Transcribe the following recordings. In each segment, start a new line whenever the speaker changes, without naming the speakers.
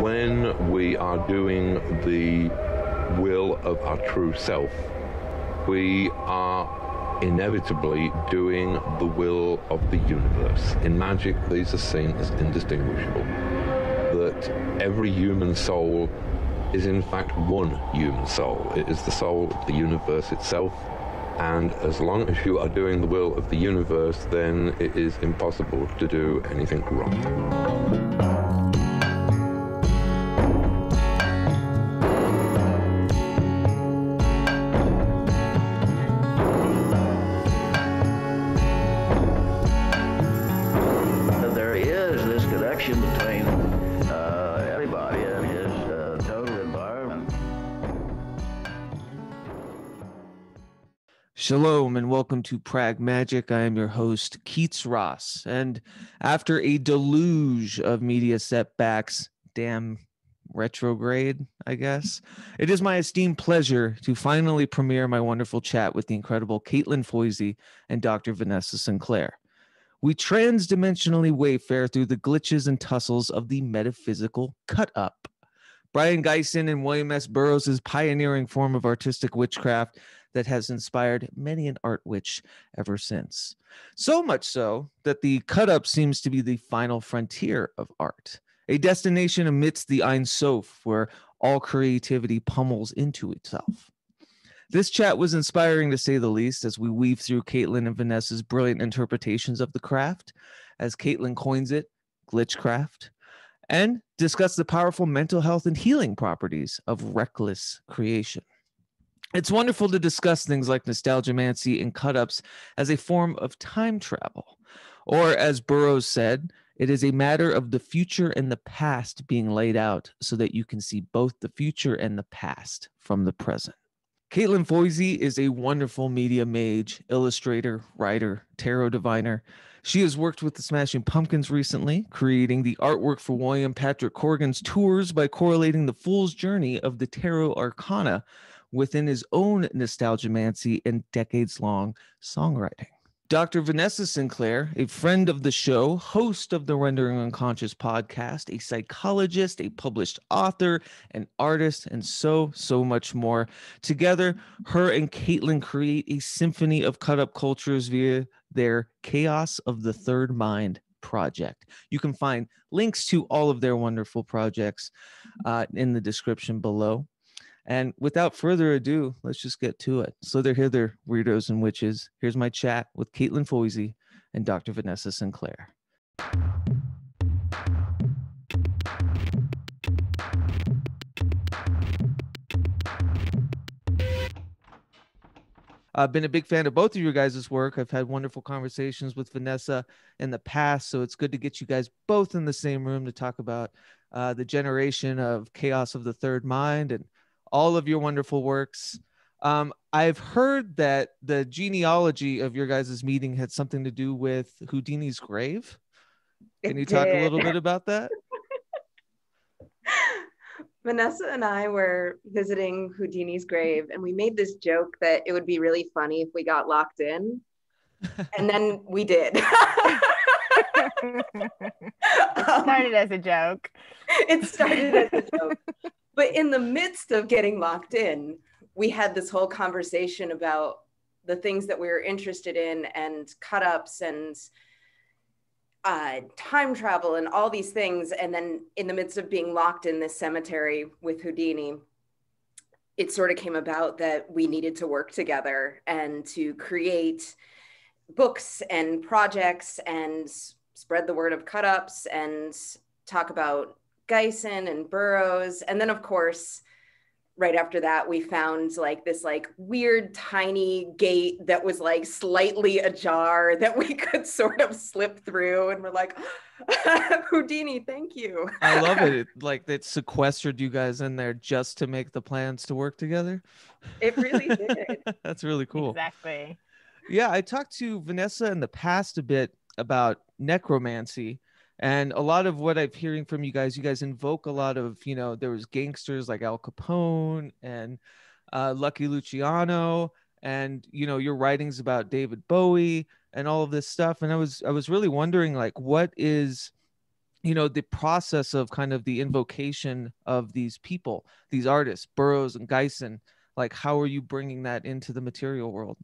When we are doing the will of our true self, we are inevitably doing the will of the universe. In magic, these are seen as indistinguishable. That every human soul is in fact one human soul. It is the soul of the universe itself. And as long as you are doing the will of the universe, then it is impossible to do anything wrong.
Shalom and welcome to Pragmagick. I am your host, Keats Ross. And after a deluge of media setbacks, damn retrograde, I guess, it is my esteemed pleasure to finally premiere my wonderful chat with the incredible Katelan Foisy and Dr. Vanessa Sinclair. We transdimensionally wayfare through the glitches and tussles of the metaphysical cut up. Brion Gysin and William S. Burroughs' pioneering form of artistic witchcraft that has inspired many an art witch ever since. So much so that the cut up seems to be the final frontier of art, a destination amidst the Ein Sof where all creativity pummels into itself. This chat was inspiring to say the least as we weave through Katelan and Vanessa's brilliant interpretations of the craft, as Katelan coins it, glitchcraft, and discuss the powerful mental health and healing properties of reckless creation. It's wonderful to discuss things like nostalgiamancy and cut ups as a form of time travel. Or, as Burroughs said, it is a matter of the future and the past being laid out so that you can see both the future and the past from the present. Katelan Foisy is a wonderful media mage, illustrator, writer, tarot diviner. She has worked with the Smashing Pumpkins recently, creating the artwork for William Patrick Corgan's tours by correlating the fool's journey of the tarot arcana within his own nostalgiamancy and decades long songwriting. Dr. Vanessa Sinclair, a friend of the show, host of the Rendering Unconscious podcast, a psychologist, a published author, an artist, and so, so much more. Together, her and Katelan create a symphony of cut up cultures via their Chaos of the Third Mind project. You can find links to all of their wonderful projects uh, in the description below. And without further ado, let's just get to it. So they're here, weirdos and witches. Here's my chat with Katelan Foisy and Dr. Vanessa Sinclair. I've been a big fan of both of your guys' work. I've had wonderful conversations with Vanessa in the past, so it's good to get you guys both in the same room to talk about uh, the generation of chaos of the third mind and all of your wonderful works. Um, I've heard that the genealogy of your guys' meeting had something to do with Houdini's grave. Can
It
you talk a little bit about that?
Vanessa and I were visiting Houdini's grave, and we made this joke that it would be really funny if we got locked in. And then we did. Um,
started as a joke.
it started as a joke. But in the midst of getting locked in, we had this whole conversation about the things that we were interested in and cut ups and uh, time travel and all these things. And then in the midst of being locked in this cemetery with Houdini, it sort of came about that we needed to work together and to create books and projects and spread the word of cut ups and talk about Gysin and Burroughs. And then, of course, right after that, we found like this like weird tiny gate that was like slightly ajar that we could sort of slip through. And we're like, Houdini, thank you.
I love it. it. Like that sequestered you guys in there just to make the plans to work together.
It really did.
That's really cool.
Exactly.
Yeah, I talked to Vanessa in the past a bit about necromancy. And a lot of what I'm hearing from you guys, you guys invoke a lot of, you know, there was gangsters like Al Capone and uh, Lucky Luciano, and you know your writings about David Bowie and all of this stuff. And I was I was really wondering like, what is you know the process of kind of the invocation of these people these artists burroughs and Gysin? Like how are you bringing that into the material world?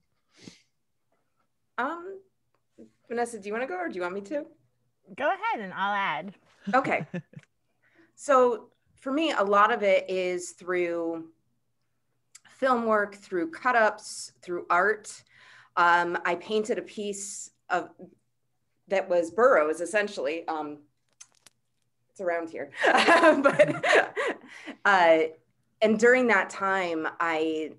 Um vanessa do you want to go or do you want me to
go ahead and i'll add.
Okay. So for me a lot of it is through film work through cut-ups through art. Um, i painted a piece of that was burroughs essentially. Um, it's around here. but uh, and during that time, I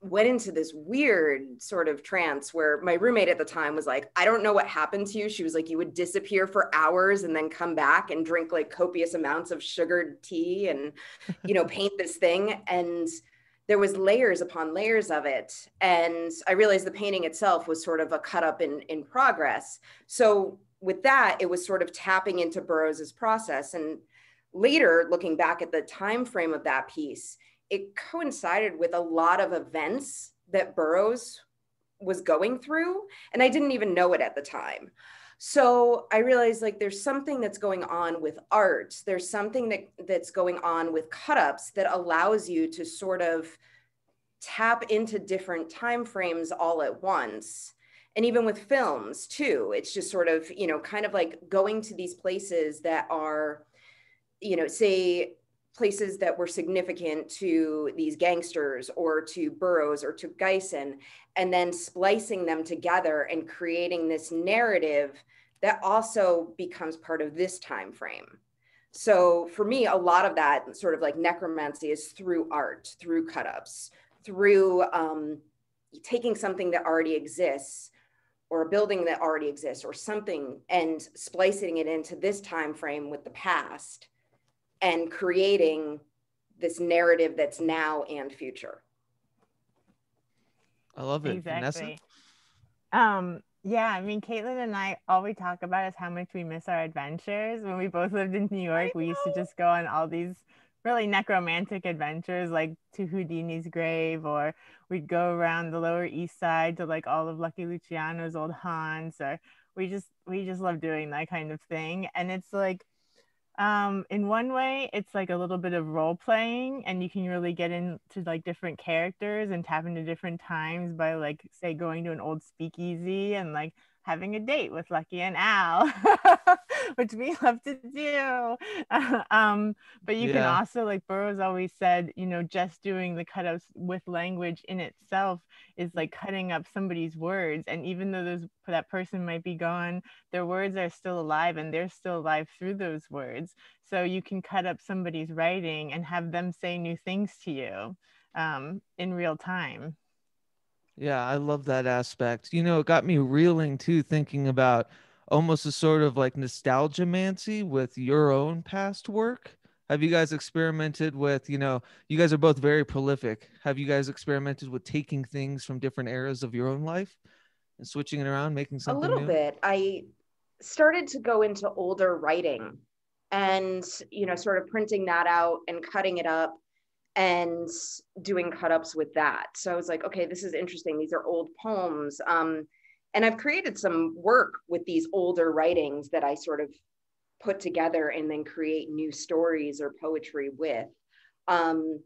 went into this weird sort of trance where my roommate at the time was like, I don't know what happened to you. She was like, you would disappear for hours and then come back and drink like copious amounts of sugared tea and, you know, paint this thing. And there was layers upon layers of it. And I realized the painting itself was sort of a cut up in, in progress. So with that, it was sort of tapping into Burroughs's process. And later, looking back at the time frame of that piece, it coincided with a lot of events that Burroughs was going through, and I didn't even know it at the time. So I realized like there's something that's going on with art. There's something that that's going on with cut-ups that allows you to sort of tap into different time frames all at once and even with films too it's just sort of you know kind of like going to these places that are you know say places that were significant to these gangsters or to Burroughs or to Gysin, and then splicing them together and creating this narrative that also becomes part of this time frame. So for me, a lot of that sort of like necromancy is through art, through cut-ups, through um, taking something that already exists or a building that already exists or something and splicing it into this time frame with the past and creating this narrative that's now and future.
I love it
exactly. Vanessa? um yeah i mean Katelan and i all we talk about is how much we miss our adventures. When we both lived in new york we used to just go on all these really necromantic adventures like to Houdini's grave or we'd go around the lower east side to like all of Lucky Luciano's old haunts or we just we just love doing that kind of thing. And it's like um in one way it's like a little bit of role playing and you can really get into like different characters and tap into different times by like say going to an old speakeasy and like having a date with Lucky and Al, which we love to do. um, but you yeah. can also, like Burroughs always said, you know, just doing the cutouts with language in itself is like cutting up somebody's words. And even though those that person might be gone, their words are still alive and they're still alive through those words. So you can cut up somebody's writing and have them say new things to you um, in real time.
Yeah, I love that aspect. You know, it got me reeling too, thinking about almost a sort of like nostalgia mancy with your own past work. Have you guys experimented with, you know, you guys are both very prolific. Have you guys experimented with taking things from different eras of your own life and switching it around, making something?
A little
new?
bit. I started to go into older writing mm. and, you know, sort of printing that out and cutting it up and doing cut ups with that. So I was like, okay, this is interesting. These are old poems. Um, and I've created some work with these older writings that I sort of put together and then create new stories or poetry with. Um,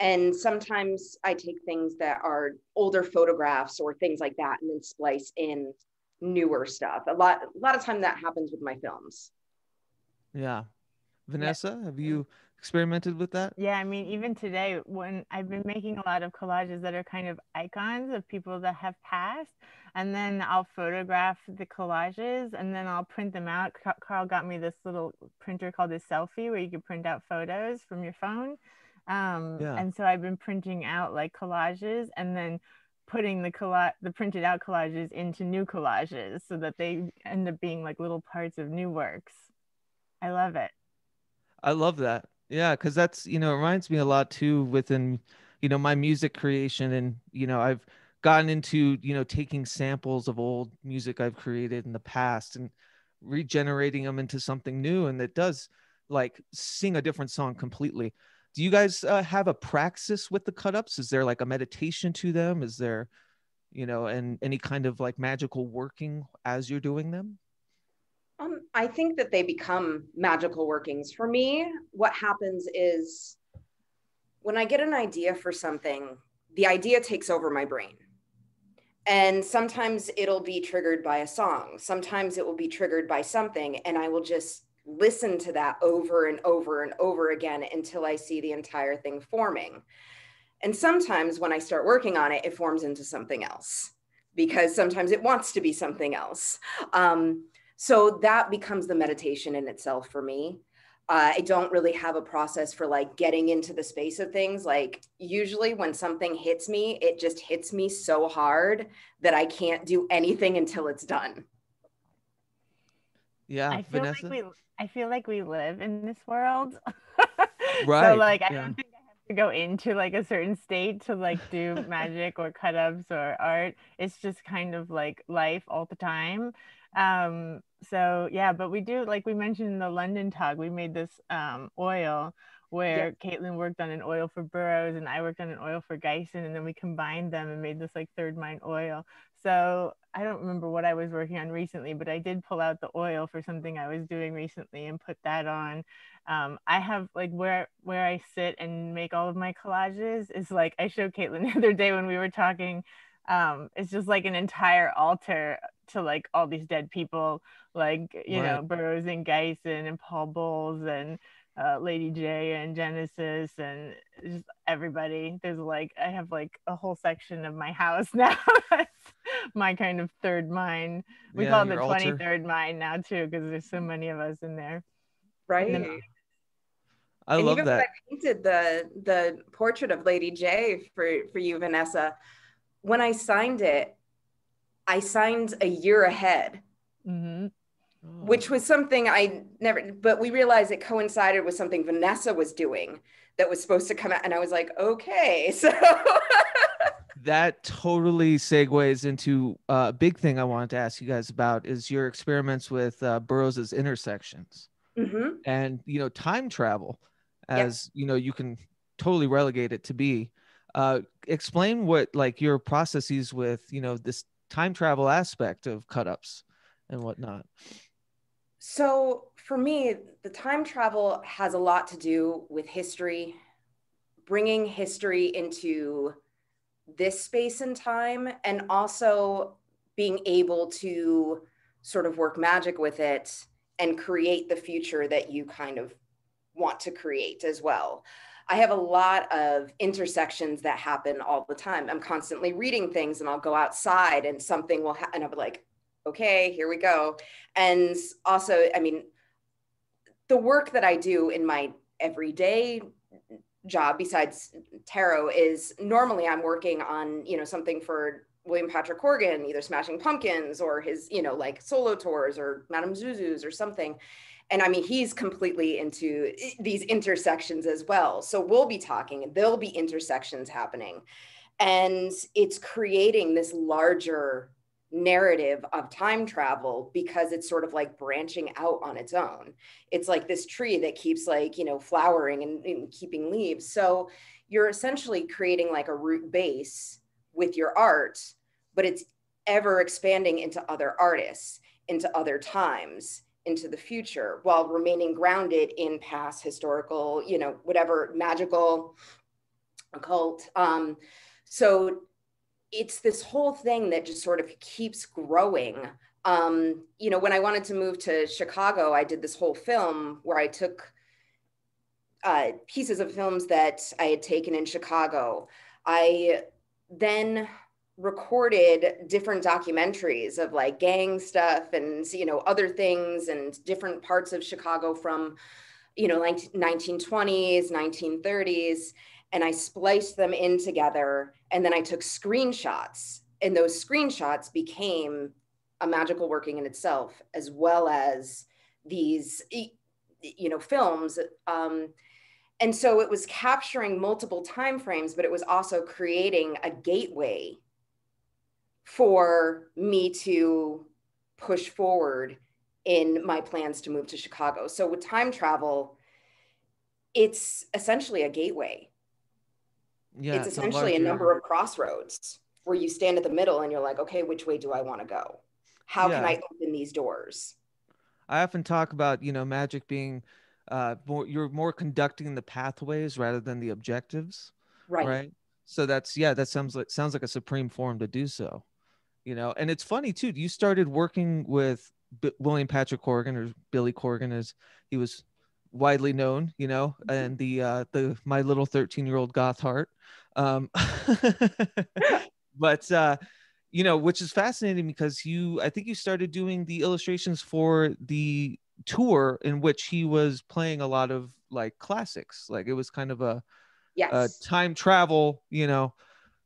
and sometimes I take things that are older photographs or things like that and then splice in newer stuff. A lot, a lot of time that happens with my films.
Yeah. Vanessa, yeah. have you experimented with that?
Yeah, I mean, even today, when I've been making a lot of collages that are kind of icons of people that have passed, and then I'll photograph the collages and then I'll print them out. Carl got me this little printer called a Selphy where you can print out photos from your phone. Um, yeah. And so I've been printing out like collages and then putting the colla- the printed out collages into new collages so that they end up being like little parts of new works. I love it.
I love that. Yeah, because that's you know it reminds me a lot too within you know my music creation and you know I've gotten into you know taking samples of old music I've created in the past and regenerating them into something new and that does like sing a different song completely. Do you guys uh, have a praxis with the cut ups? Is there like a meditation to them? Is there you know and any kind of like magical working as you're doing them?
Um, I think that they become magical workings. For me, what happens is when I get an idea for something, the idea takes over my brain. And sometimes it'll be triggered by a song. Sometimes it will be triggered by something. And I will just listen to that over and over and over again until I see the entire thing forming. And sometimes when I start working on it, it forms into something else because sometimes it wants to be something else. Um, so that becomes the meditation in itself for me. Uh, I don't really have a process for like getting into the space of things. Like, usually when something hits me, it just hits me so hard that I can't do anything until it's done.
Yeah,
I feel
Vanessa.
like we I feel like we live in this world.
Right,
So like I
yeah.
don't think I have to go into like a certain state to like do magic or cut ups or art. It's just kind of like life all the time. Um so yeah, but we do like we mentioned in the London talk, we made this um oil where Katelan worked on an oil for Burroughs and I worked on an oil for Gysin and then we combined them and made this like third mind oil. So I don't remember what I was working on recently, but I did pull out the oil for something I was doing recently and put that on. Um, I have like where where I sit and make all of my collages is like I showed Katelan the other day when we were talking. Um, it's just like an entire altar to like all these dead people, like you know
Right.
Burroughs and Gysin and Paul Bowles and uh, Lady Jaye and Genesis and just everybody. There's like I have like a whole section of my house now. That's my kind of third mind. We
Yeah,
call it the
altar.
23rd mind now too because there's so many of us in there.
Right.
then-
I
and
love
even
that.
I painted the the portrait of Lady Jaye for for you, Vanessa. When I signed it, I signed a year ahead,
hmm
Oh.
which was something I never. But we realized it coincided with something Vanessa was doing that was supposed to come out, and I was like, okay, so
that totally segues into uh, a big thing I wanted to ask you guys about is your experiments with uh, Burroughs's intersections
Mhm.
and you know time travel,
Yeah.
as you know you can totally relegate it to be. Uh, explain what like your processes with you know this time travel aspect of cut ups and whatnot.
So for me, the time travel has a lot to do with history, bringing history into this space and time, and also being able to sort of work magic with it and create the future that you kind of want to create as well. I have a lot of intersections that happen all the time. I'm constantly reading things and I'll go outside and something will happen. And I'll be like, okay, here we go. And also, I mean, the work that I do in my everyday job besides tarot is normally I'm working on, you know, something for William Patrick Corgan, either Smashing Pumpkins or his, you know, like solo tours or Madame Zuzu's or something. And I mean, he's completely into eh, these intersections as well. So we'll be talking, there'll be intersections happening. And it's creating this larger narrative of time travel because it's sort of like branching out on its own. It's like this tree that keeps like, you know, flowering and, and keeping leaves. So you're essentially creating like a root base with your art, but it's ever expanding into other artists, into other times, into the future while remaining grounded in past historical, you know, whatever magical, occult. Um, so it's this whole thing that just sort of keeps growing. Um, you know, when I wanted to move to Chicago, I did this whole film where I took uh, pieces of films that I had taken in Chicago. I then recorded different documentaries of like gang stuff and you know other things and different parts of Chicago from you know like 1920s 1930s and I spliced them in together and then I took screenshots and those screenshots became a magical working in itself as well as these you know films um, and so it was capturing multiple time frames but it was also creating a gateway for me to push forward in my plans to move to chicago. So with time travel it's essentially a gateway.
Yeah,
it's essentially a
larger-
number of crossroads where you stand at the middle and you're like okay which way do i want to go? How can i open these doors?
I often talk about you know magic being uh more you're more conducting the pathways rather than the objectives
Right.
right? So that's yeah that sounds like sounds like a supreme form to do so you know and it's funny too you started working with B- william patrick corgan or billy corgan as he was widely known you know and the uh the my little 13 year old goth heart um but uh you know which is fascinating because you i think you started doing the illustrations for the tour in which he was playing a lot of like classics like it was kind of a,
Yes.
a time travel you know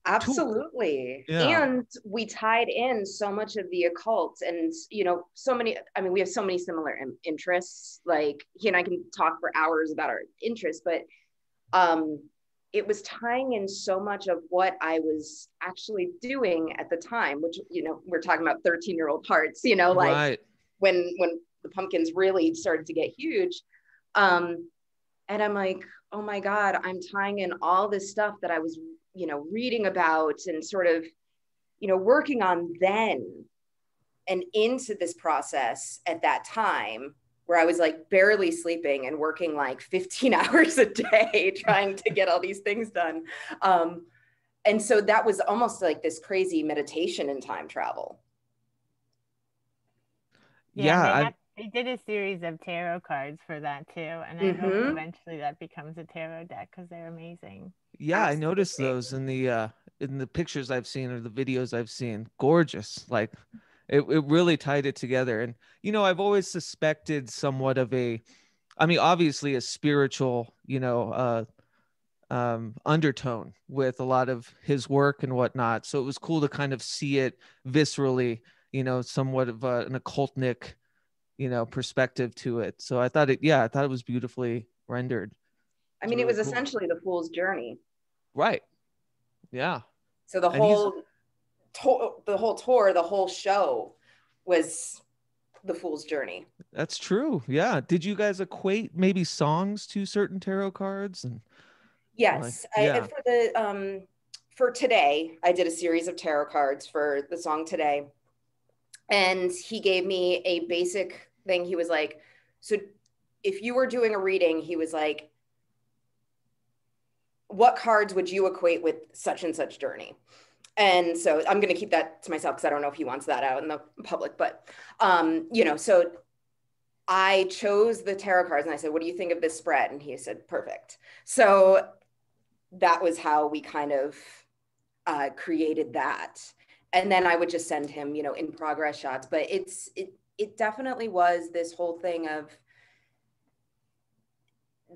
Absolutely.
Yeah.
And we tied in so much of the occult and, you know, so many, I mean, we have so many similar in- interests. Like he and I can talk for hours about our interests, but um, it was tying in so much of what I was actually doing at the time, which, you know, we're talking about 13 year old hearts, you know, like
right
when, when the pumpkins really started to get huge. Um, and I'm like, oh my God, I'm tying in all this stuff that I was you know reading about and sort of you know working on then and into this process at that time where I was like barely sleeping and working like 15 hours a day trying to get all these things done. Um, and so that was almost like this crazy meditation in time travel.
yeah,
they,
I,
have- they did a series of tarot cards for that too, and I hope
Mhm.
eventually that becomes a tarot deck because they're amazing.
Yeah i noticed those in the uh in the pictures i've seen or the videos i've seen. Gorgeous like it, it really tied it together. And you know i've always suspected somewhat of a i mean obviously a spiritual you know uh um undertone with a lot of his work and whatnot. So it was cool to kind of see it viscerally you know somewhat of a, an occultnic you know perspective to it. So i thought it yeah i thought it was beautifully rendered.
I mean, it
really
was
cool.
essentially the fool's journey.
Right yeah
So the
And
whole to- the whole tour, the whole show was the fool's journey.
That's true. Yeah. Did you guys equate maybe songs to certain tarot cards? And
Yes,
Like, yeah.
I, for the um for today, I did a series of tarot cards for the song today, and he gave me a basic thing. He was like, "So, if you were doing a reading, he was like, what cards would you equate with such and such journey?" And so I'm going to keep that to myself because I don't know if he wants that out in the public, but um, you know, so I chose the tarot cards and I said, "What do you think of this spread?" And he said, "Perfect." So that was how we kind of uh, created that. And then I would just send him, you know, in progress shots. But it's it it definitely was this whole thing of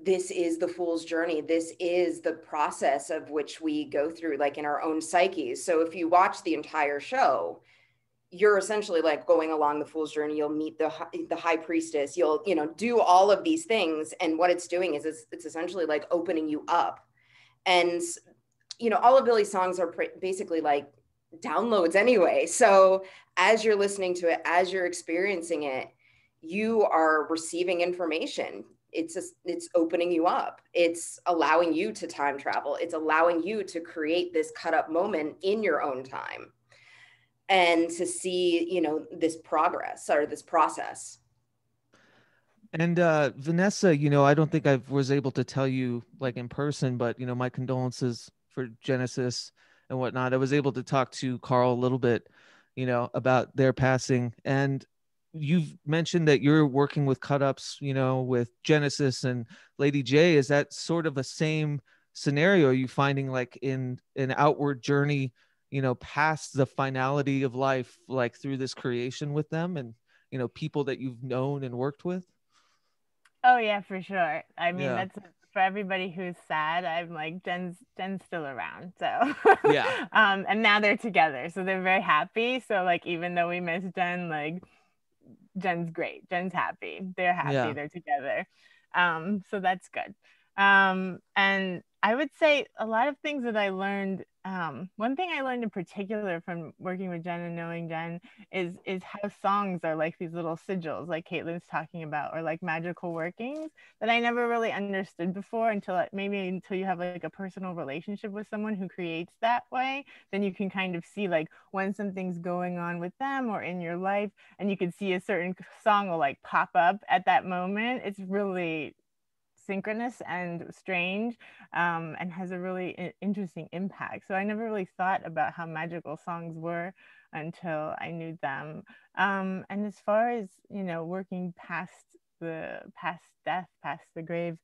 this is the fool's journey. This is the process of which we go through, like in our own psyches. So if you watch the entire show, you're essentially like going along the fool's journey. You'll meet the the high priestess. You'll you know do all of these things. And what it's doing is it's, it's essentially like opening you up. And you know all of billy's songs are pr- basically like downloads anyway. So as you're listening to it as you're experiencing it you are receiving information it's just it's opening you up it's allowing you to time travel it's allowing you to create this cut up moment in your own time and to see you know this progress or this process
and uh Vanessa, you know, I don't think I was able to tell you like in person, but you know, my condolences for Genesis and whatnot. I was able to talk to Carl a little bit, you know, about their passing. And you've mentioned that you're working with cut ups, you know, with Genesis and Lady Jaye. Is that sort of a same scenario? Are you finding like in an outward journey, you know, past the finality of life, like through this creation with them and you know, people that you've known and worked with?
Oh yeah, for sure. I mean,
Yeah.
that's for everybody who's sad. I'm like Jen's Jen's still around, so
Yeah.
Um, and now they're together, so they're very happy. So like, even though we miss Jen, like Jen's great. Jen's happy. They're happy.
Yeah.
They're together. Um, so that's good. Um, and I would say a lot of things that I learned. Um, one thing I learned in particular from working with Jen and knowing Jen is is how songs are like these little sigils, like Katelan's talking about, or like magical workings that I never really understood before until maybe until you have like a personal relationship with someone who creates that way. Then you can kind of see like when something's going on with them or in your life, and you can see a certain song will like pop up at that moment. It's really synchronous and strange um, and has a really interesting impact. So I never really thought about how magical songs were until I knew them. Um, and as far as, you know, working past the past death, past the grave,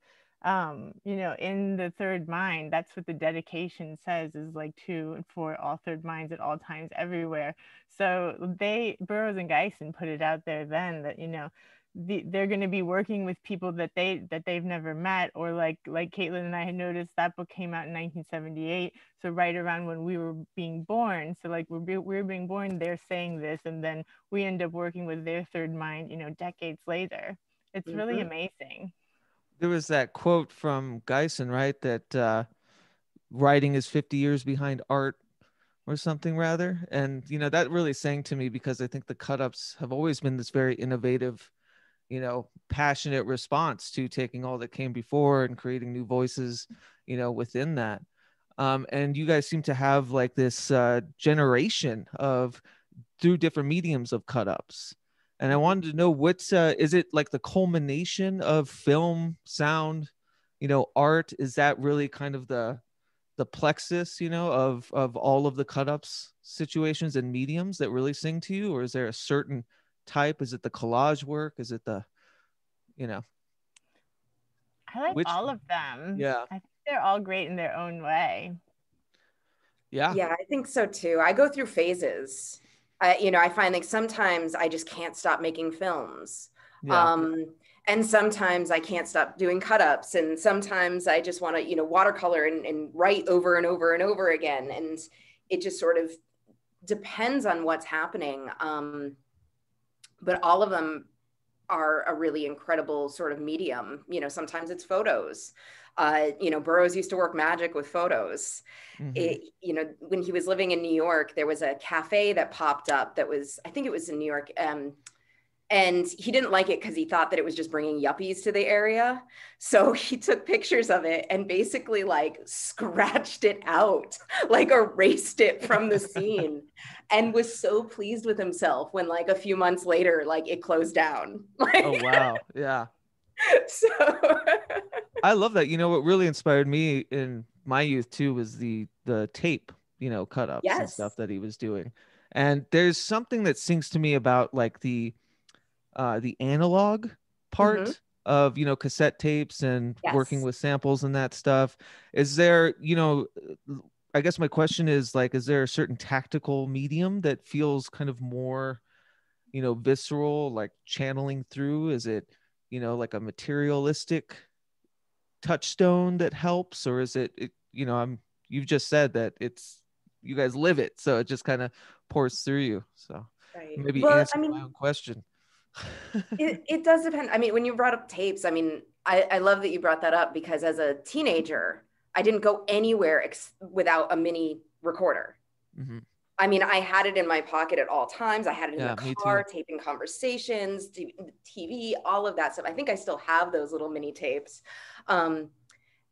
um, you know, in the third mind, that's what the dedication says is like to and for all third minds at all times, everywhere. So they, Burroughs and Gysin put it out there then that, you know, the, they're going to be working with people that they that they've never met or like like Katelan and I had noticed that book came out in 1978 so right around when we were being born so like we're, we're being born they're saying this and then we end up working with their third mind you know decades later it's mm-hmm. really amazing
there was that quote from Gysin right that uh writing is 50 years behind art or something rather and you know that really sang to me because I think the cut ups have always been this very innovative you know passionate response to taking all that came before and creating new voices you know within that. Um, and you guys seem to have like this uh, generation of through different mediums of cut ups and i wanted to know what's uh, is it like the culmination of film sound you know art? Is that really kind of the the plexus you know of of all of the cut ups situations and mediums that really sing to you? Or is there a certain type? Is it the collage work? Is it the, you know?
I like Which, all of them.
Yeah.
I think they're all great in their own way.
Yeah.
Yeah, I think so too. I go through phases. I, you know, I find like sometimes I just can't stop making films. Yeah. Um, and sometimes I can't stop doing cut ups. And sometimes I just want to, you know, watercolor and, and write over and over and over again. And it just sort of depends on what's happening. Um, but all of them are a really incredible sort of medium. You know, sometimes it's photos. Uh, you know, Burroughs used to work magic with photos. Mm-hmm. It, you know, when he was living in New York, there was a cafe that popped up that was, I think it was in New York. Um, and he didn't like it because he thought that it was just bringing yuppies to the area. So he took pictures of it and basically like scratched it out like erased it from the scene and was so pleased with himself when like a few months later like it closed down.
Oh wow. Yeah.
So
i love that. You know what really inspired me in my youth too was the the tape you know cut ups yes. and stuff that he was doing. And there's something that sings to me about like the uh, the analog part mm-hmm. of you know cassette tapes and yes. working with samples and that stuff. Is there you know? I guess my question is like, is there a certain tactical medium that feels kind of more, you know, visceral, like channeling through? Is it, you know, like a materialistic touchstone that helps, or is it, it you know, I'm you've just said that it's you guys live it, so it just kind of pours through you. So right. maybe well, answer I mean, my own question
it, it does depend. I mean, when you brought up tapes, I mean, I, I love that you brought that up because as a teenager, I didn't go anywhere ex- without a mini recorder. Mm-hmm. I mean, I had it in my pocket at all times. I had it in yeah, the car, taping conversations, TV, all of that stuff. I think I still have those little mini tapes. Um,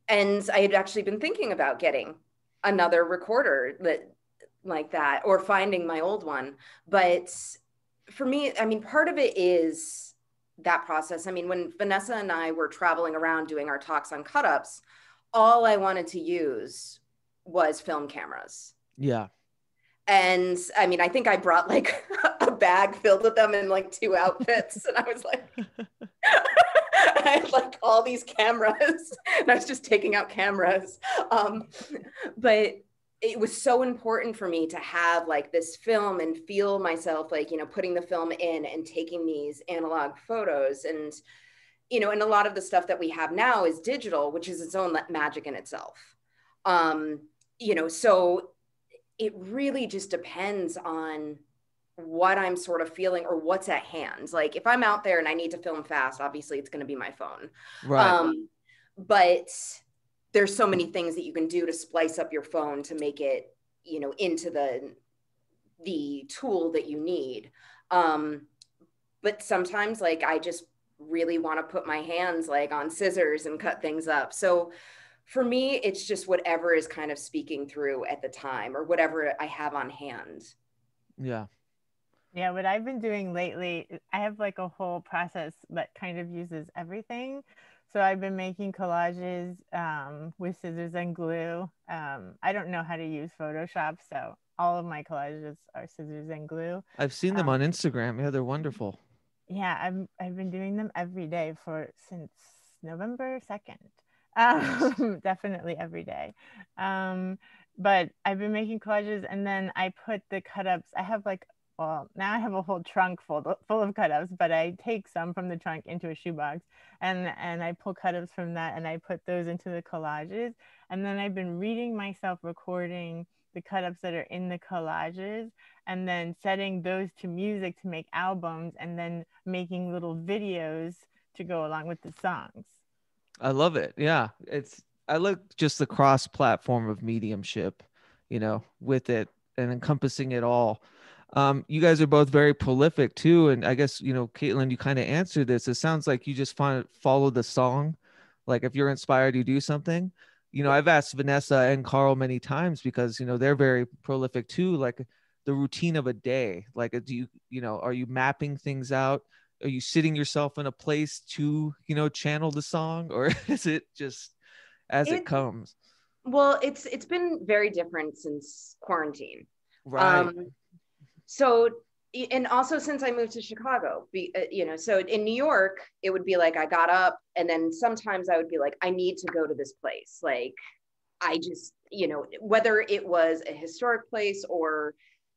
and I had actually been thinking about getting another recorder that like that or finding my old one. But for me, I mean, part of it is that process. I mean, when Vanessa and I were traveling around doing our talks on cut ups, all I wanted to use was film cameras.
Yeah.
And I mean, I think I brought like a bag filled with them in like two outfits. and I was like, I had like all these cameras and I was just taking out cameras. Um, but it was so important for me to have like this film and feel myself like you know putting the film in and taking these analog photos. And you know and a lot of the stuff that we have now is digital which is its own magic in itself. Um you know so it really just depends on what i'm sort of feeling or what's at hand. Like if i'm out there and i need to film fast obviously it's going to be my phone.
Right.
Um but there's so many things that you can do to splice up your phone to make it you know into the the tool that you need. Um but sometimes like i just really want to put my hands like on scissors and cut things up. So for me it's just whatever is kind of speaking through at the time or whatever i have on hand.
Yeah.
Yeah what i've been doing lately i have like a whole process that kind of uses everything so I've been making collages um, with scissors and glue. Um, I don't know how to use Photoshop, so all of my collages are scissors and glue.
I've seen them um, on Instagram. Yeah, they're wonderful.
Yeah, I've I've been doing them every day for since November second. Um, definitely every day. Um, but I've been making collages, and then I put the cut ups. I have like well, now I have a whole trunk full, full of cut-ups, but I take some from the trunk into a shoebox and, and I pull cut-ups from that and I put those into the collages. And then I've been reading myself recording the cut-ups that are in the collages and then setting those to music to make albums and then making little videos to go along with the songs.
I love it. Yeah. It's, I look just the cross platform of mediumship, you know, with it and encompassing it all um, you guys are both very prolific too, and I guess you know, Katelan, you kind of answered this. It sounds like you just find follow the song. Like if you're inspired, you do something. You know, I've asked Vanessa and Carl many times because you know they're very prolific too. Like the routine of a day. Like, do you you know, are you mapping things out? Are you sitting yourself in a place to you know channel the song, or is it just as it, it comes?
Well, it's it's been very different since quarantine.
Right. Um,
so and also since I moved to Chicago, be, uh, you know, so in New York, it would be like I got up and then sometimes I would be like, I need to go to this place. Like, I just, you know, whether it was a historic place or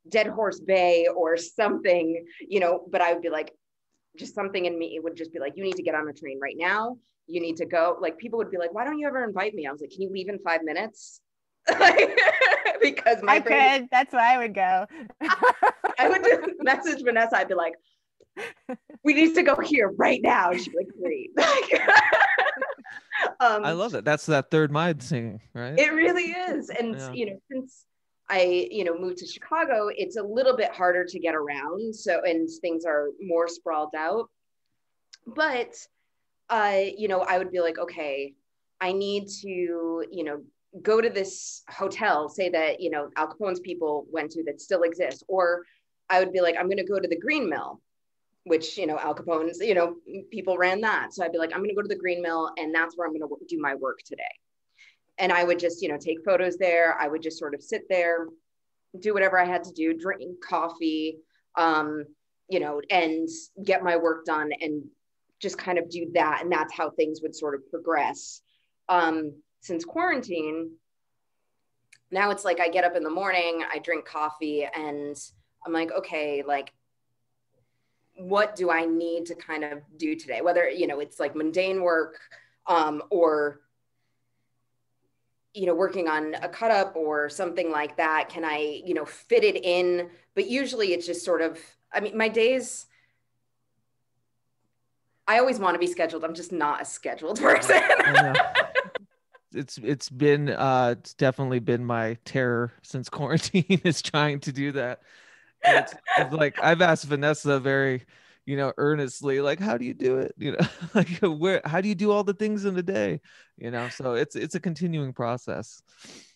Dead Horse Bay or something, you know, but I would be like, just something in me, it would just be like, you need to get on a train right now. You need to go. Like, people would be like, why don't you ever invite me? I was like, can you leave in five minutes? because my
I brain, could. That's why I would go.
I would just message Vanessa. I'd be like, "We need to go here right now." And she'd be like, "Great."
um, I love it. That's that third mind singing, right?
It really is, and yeah. you know, since I you know moved to Chicago, it's a little bit harder to get around. So and things are more sprawled out, but uh, you know, I would be like, okay, I need to you know go to this hotel, say that, you know, Al Capone's people went to that still exists. Or I would be like, I'm going to go to the Green Mill, which, you know, Al Capone's, you know, people ran that. So I'd be like, I'm going to go to the Green Mill and that's where I'm going to do my work today. And I would just, you know, take photos there. I would just sort of sit there, do whatever I had to do, drink coffee, um, you know, and get my work done and just kind of do that. And that's how things would sort of progress. Um, since quarantine, now it's like I get up in the morning, I drink coffee, and I'm like, okay, like, what do I need to kind of do today? Whether, you know, it's like mundane work um, or, you know, working on a cut up or something like that. Can I, you know, fit it in? But usually it's just sort of, I mean, my days, I always want to be scheduled. I'm just not a scheduled person
it's it's been uh it's definitely been my terror since quarantine is trying to do that. It's, it's like i've asked vanessa very you know earnestly like how do you do it? You know like where how do you do all the things in a day? You know so it's it's a continuing process.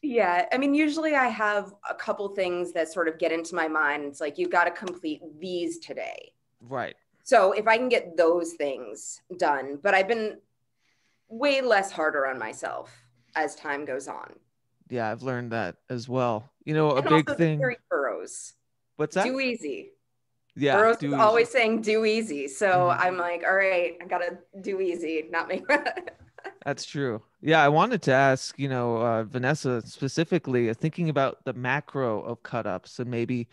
Yeah i mean usually i have a couple things that sort of get into my mind. It's like you've got to complete these today.
Right.
So if i can get those things done but i've been way less harder on myself as time goes on.
Yeah, I've learned that as well. You know, a and big thing.
Burroughs.
What's that?
Do easy.
Yeah.
Burroughs is always saying do easy. So mm-hmm. I'm like, all right, I gotta do easy, not make
That's true. Yeah, I wanted to ask, you know, uh, Vanessa specifically, uh, thinking about the macro of cut ups and maybe,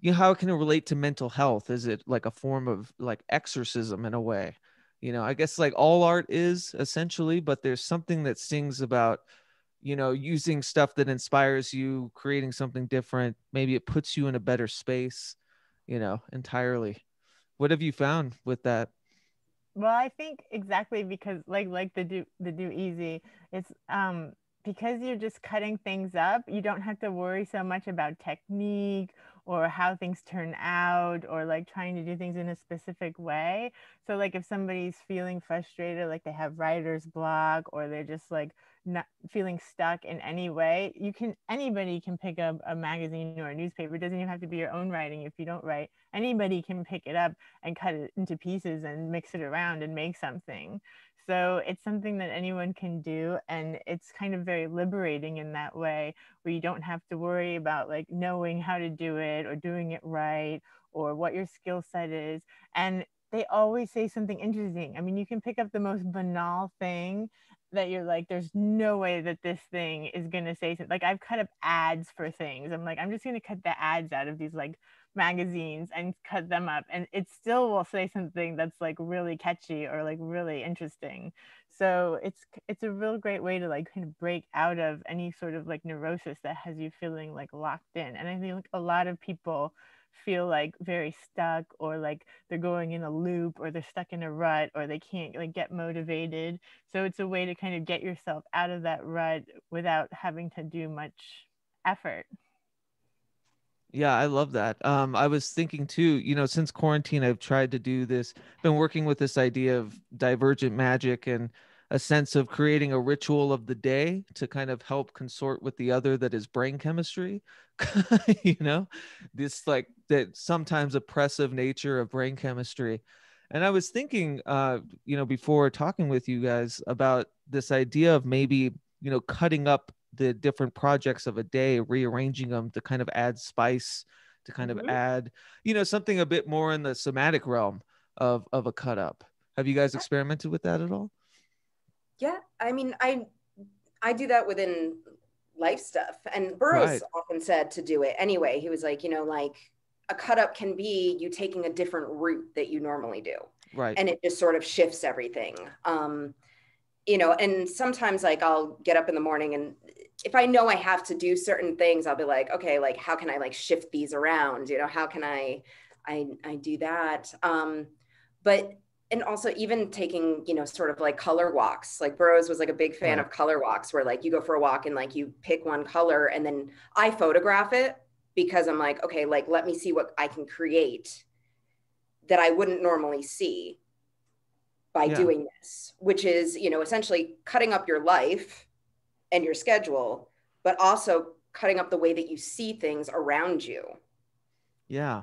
you know, how can it relate to mental health? Is it like a form of like exorcism in a way? You know i guess like all art is essentially but there's something that sings about you know using stuff that inspires you creating something different. Maybe it puts you in a better space you know entirely. What have you found with that?
Well i think exactly because like like the do the do easy it's um because you're just cutting things up, you don't have to worry so much about technique or how things turn out or like trying to do things in a specific way. So like if somebody's feeling frustrated, like they have writer's block or they're just like not feeling stuck in any way, you can anybody can pick up a magazine or a newspaper. It doesn't even have to be your own writing if you don't write. Anybody can pick it up and cut it into pieces and mix it around and make something. So it's something that anyone can do. And it's kind of very liberating in that way, where you don't have to worry about like knowing how to do it or doing it right or what your skill set is. And they always say something interesting. I mean, you can pick up the most banal thing that you're like, there's no way that this thing is going to say something. Like, I've cut up ads for things. I'm like, I'm just going to cut the ads out of these like magazines and cut them up and it still will say something that's like really catchy or like really interesting. So it's it's a real great way to like kind of break out of any sort of like neurosis that has you feeling like locked in. And i think like a lot of people feel like very stuck or like they're going in a loop or they're stuck in a rut or they can't like get motivated. So it's a way to kind of get yourself out of that rut without having to do much effort
yeah, I love that. Um, I was thinking too, you know, since quarantine, I've tried to do this, been working with this idea of divergent magic and a sense of creating a ritual of the day to kind of help consort with the other that is brain chemistry. you know, this like that sometimes oppressive nature of brain chemistry. And I was thinking, uh, you know, before talking with you guys about this idea of maybe, you know, cutting up the different projects of a day, rearranging them to kind of add spice, to kind mm-hmm. of add, you know, something a bit more in the somatic realm of of a cut up. Have you guys experimented with that at all?
Yeah, I mean, I I do that within life stuff, and Burroughs right. often said to do it anyway. He was like, you know, like a cut up can be you taking a different route that you normally do,
right?
And it just sort of shifts everything. Um, you know, and sometimes like I'll get up in the morning and if I know I have to do certain things, I'll be like, okay, like how can I like shift these around? You know, how can I I I do that? Um, but and also even taking, you know, sort of like color walks. Like Burroughs was like a big fan of color walks where like you go for a walk and like you pick one color and then I photograph it because I'm like, okay, like let me see what I can create that I wouldn't normally see by yeah. doing this, which is, you know, essentially cutting up your life and your schedule, but also cutting up the way that you see things around you.
Yeah.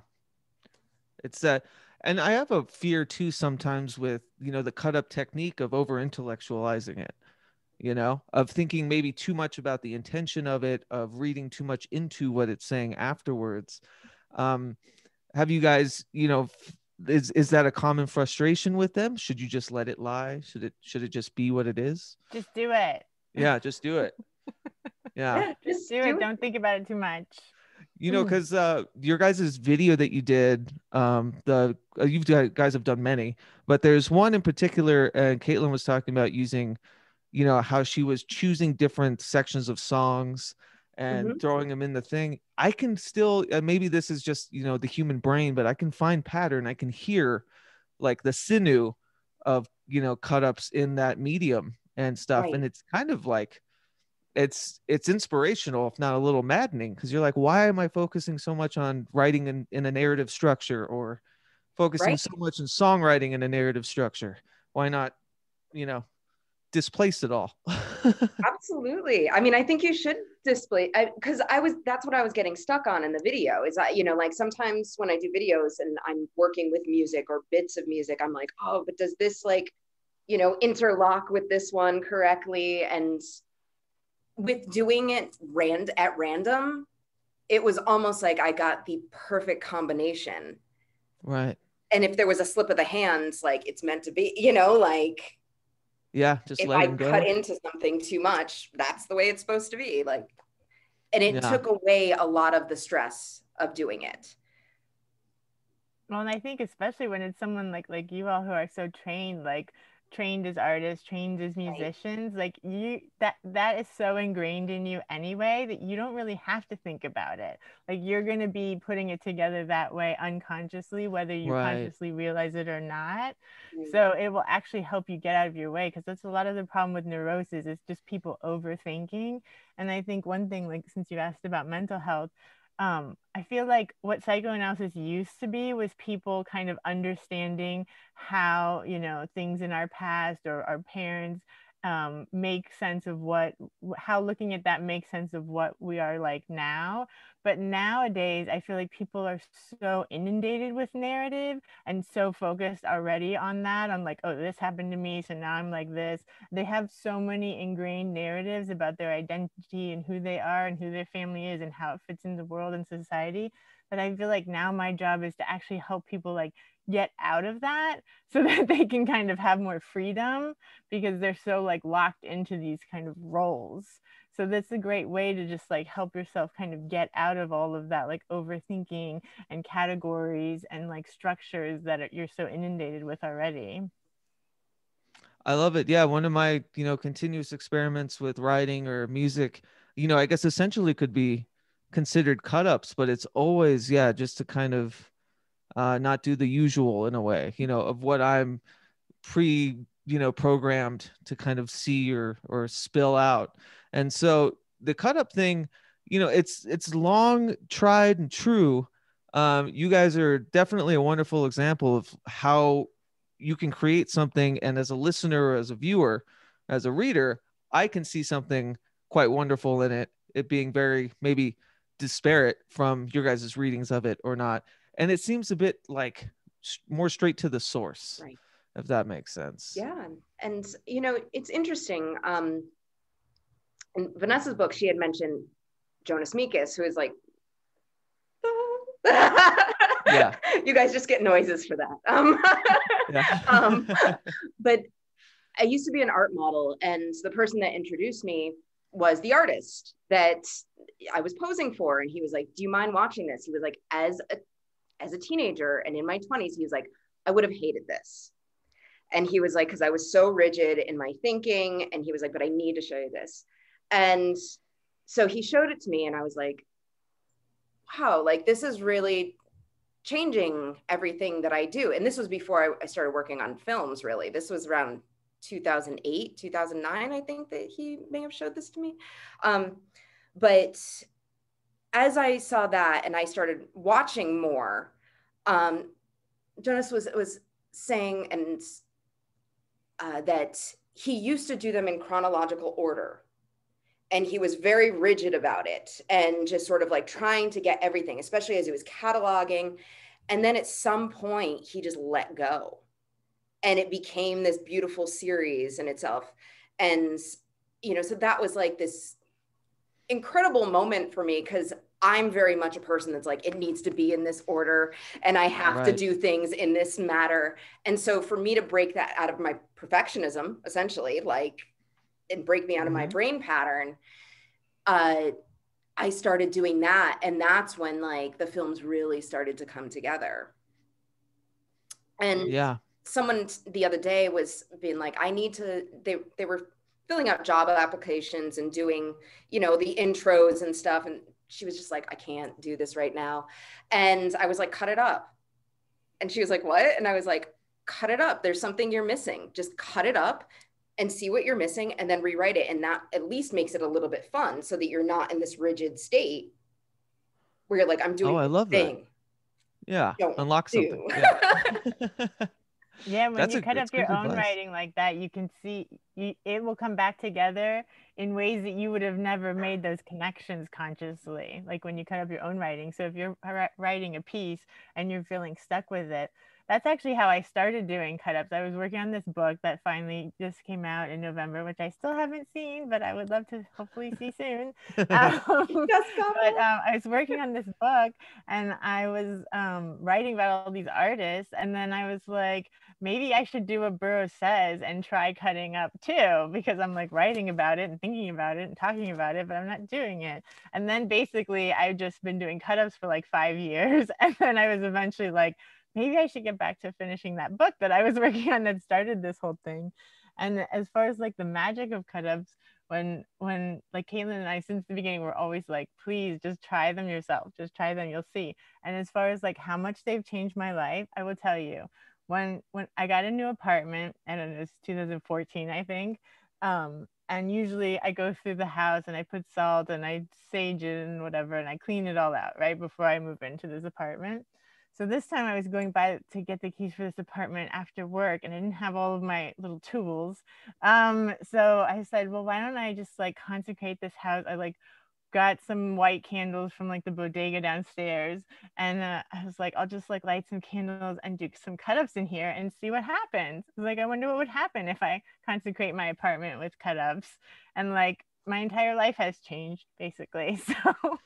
It's that. Uh, and I have a fear too sometimes with, you know, the cut up technique of over intellectualizing it, you know, of thinking maybe too much about the intention of it, of reading too much into what it's saying afterwards. Um, have you guys, you know, is is that a common frustration with them? Should you just let it lie? Should it should it just be what it is?
Just do it.
Yeah, just do it. Yeah.
just do, it. Don't think about it too much.
You know, because uh, your guys' video that you did, um, the uh, you guys have done many, but there's one in particular, and Katelan was talking about using, you know, how she was choosing different sections of songs and mm-hmm. throwing them in the thing. I can still, uh, maybe this is just you know the human brain, but I can find pattern. I can hear, like the sinew of you know cut ups in that medium and stuff right. and it's kind of like it's it's inspirational if not a little maddening because you're like why am i focusing so much on writing in, in a narrative structure or focusing right. so much in songwriting in a narrative structure why not you know displace it all
absolutely i mean i think you should display because I, I was that's what i was getting stuck on in the video is that you know like sometimes when i do videos and i'm working with music or bits of music i'm like oh but does this like you know, interlock with this one correctly. And with doing it rand at random, it was almost like I got the perfect combination.
Right.
And if there was a slip of the hands, like it's meant to be, you know, like
yeah, just
if I cut into something too much, that's the way it's supposed to be. Like, and it yeah. took away a lot of the stress of doing it.
Well, and I think especially when it's someone like like you all who are so trained, like trained as artists trained as musicians like you that that is so ingrained in you anyway that you don't really have to think about it like you're going to be putting it together that way unconsciously whether you right. consciously realize it or not mm-hmm. so it will actually help you get out of your way because that's a lot of the problem with neurosis is just people overthinking and i think one thing like since you asked about mental health um, I feel like what psychoanalysis used to be was people kind of understanding how, you know, things in our past or our parents um, make sense of what how looking at that makes sense of what we are like now. But nowadays i feel like people are so inundated with narrative and so focused already on that on like oh this happened to me so now i'm like this. They have so many ingrained narratives about their identity and who they are and who their family is and how it fits in the world and society. But i feel like now my job is to actually help people like get out of that so that they can kind of have more freedom because they're so like locked into these kind of roles. So that's a great way to just like help yourself kind of get out of all of that like overthinking and categories and like structures that you're so inundated with already.
I love it. Yeah one of my you know continuous experiments with writing or music you know i guess essentially could be considered cut ups but it's always yeah just to kind of uh, not do the usual in a way, you know, of what I'm pre, you know, programmed to kind of see or or spill out. And so the cut up thing, you know, it's it's long tried and true. Um, you guys are definitely a wonderful example of how you can create something, and as a listener as a viewer, as a reader, I can see something quite wonderful in it. It being very maybe disparate from your guys' readings of it or not and it seems a bit like more straight to the source right if that makes sense
yeah and you know it's interesting um in vanessa's book she had mentioned jonas mekas who is like yeah you guys just get noises for that um, yeah. um but i used to be an art model and the person that introduced me was the artist that I was posing for. And he was like, Do you mind watching this? He was like, As a as a teenager and in my 20s, he was like, I would have hated this. And he was like, because I was so rigid in my thinking. And he was like, but I need to show you this. And so he showed it to me, and I was like, wow, like this is really changing everything that I do. And this was before I, I started working on films, really. This was around 2008, 2009, I think that he may have showed this to me. Um, but as I saw that and I started watching more, um, Jonas was was saying and uh, that he used to do them in chronological order, and he was very rigid about it and just sort of like trying to get everything, especially as he was cataloging. And then at some point, he just let go, and it became this beautiful series in itself. And you know, so that was like this incredible moment for me because I'm very much a person that's like, it needs to be in this order and I have right. to do things in this matter. And so for me to break that out of my perfectionism, essentially, like, and break me out mm-hmm. of my mm-hmm. brain pattern, uh, I started doing that. And that's when like the films really started to come together. And
yeah,
someone the other day was being like, I need to, they, they were filling out job applications and doing, you know, the intros and stuff. And she was just like, I can't do this right now. And I was like, cut it up. And she was like, what? And I was like, cut it up. There's something you're missing. Just cut it up and see what you're missing and then rewrite it. And that at least makes it a little bit fun so that you're not in this rigid state where you're like, I'm doing
oh, I love thing. that. Yeah. Unlock something. Yeah.
Yeah, when That's you a, cut up your own advice. writing like that, you can see you, it will come back together in ways that you would have never made those connections consciously. Like when you cut up your own writing. So if you're writing a piece and you're feeling stuck with it, that's actually how I started doing cut ups. I was working on this book that finally just came out in November, which I still haven't seen, but I would love to hopefully see soon. Um, but um, I was working on this book and I was um, writing about all these artists. And then I was like, maybe I should do what Burroughs says and try cutting up too, because I'm like writing about it and thinking about it and talking about it, but I'm not doing it. And then basically, I've just been doing cut ups for like five years. And then I was eventually like, maybe I should get back to finishing that book that I was working on that started this whole thing. And as far as like the magic of cut ups, when when like Katelan and I since the beginning we're always like, please just try them yourself. Just try them, you'll see. And as far as like how much they've changed my life, I will tell you. When when I got a new apartment and it was 2014, I think. Um, and usually I go through the house and I put salt and I sage it and whatever and I clean it all out right before I move into this apartment. So this time I was going by to get the keys for this apartment after work and I didn't have all of my little tools. Um, so I said, well, why don't I just like consecrate this house? I like got some white candles from like the bodega downstairs and uh, i was like i'll just like light some candles and do some cut-ups in here and see what happens. I was like i wonder what would happen if i consecrate my apartment with cut-ups and like my entire life has changed basically so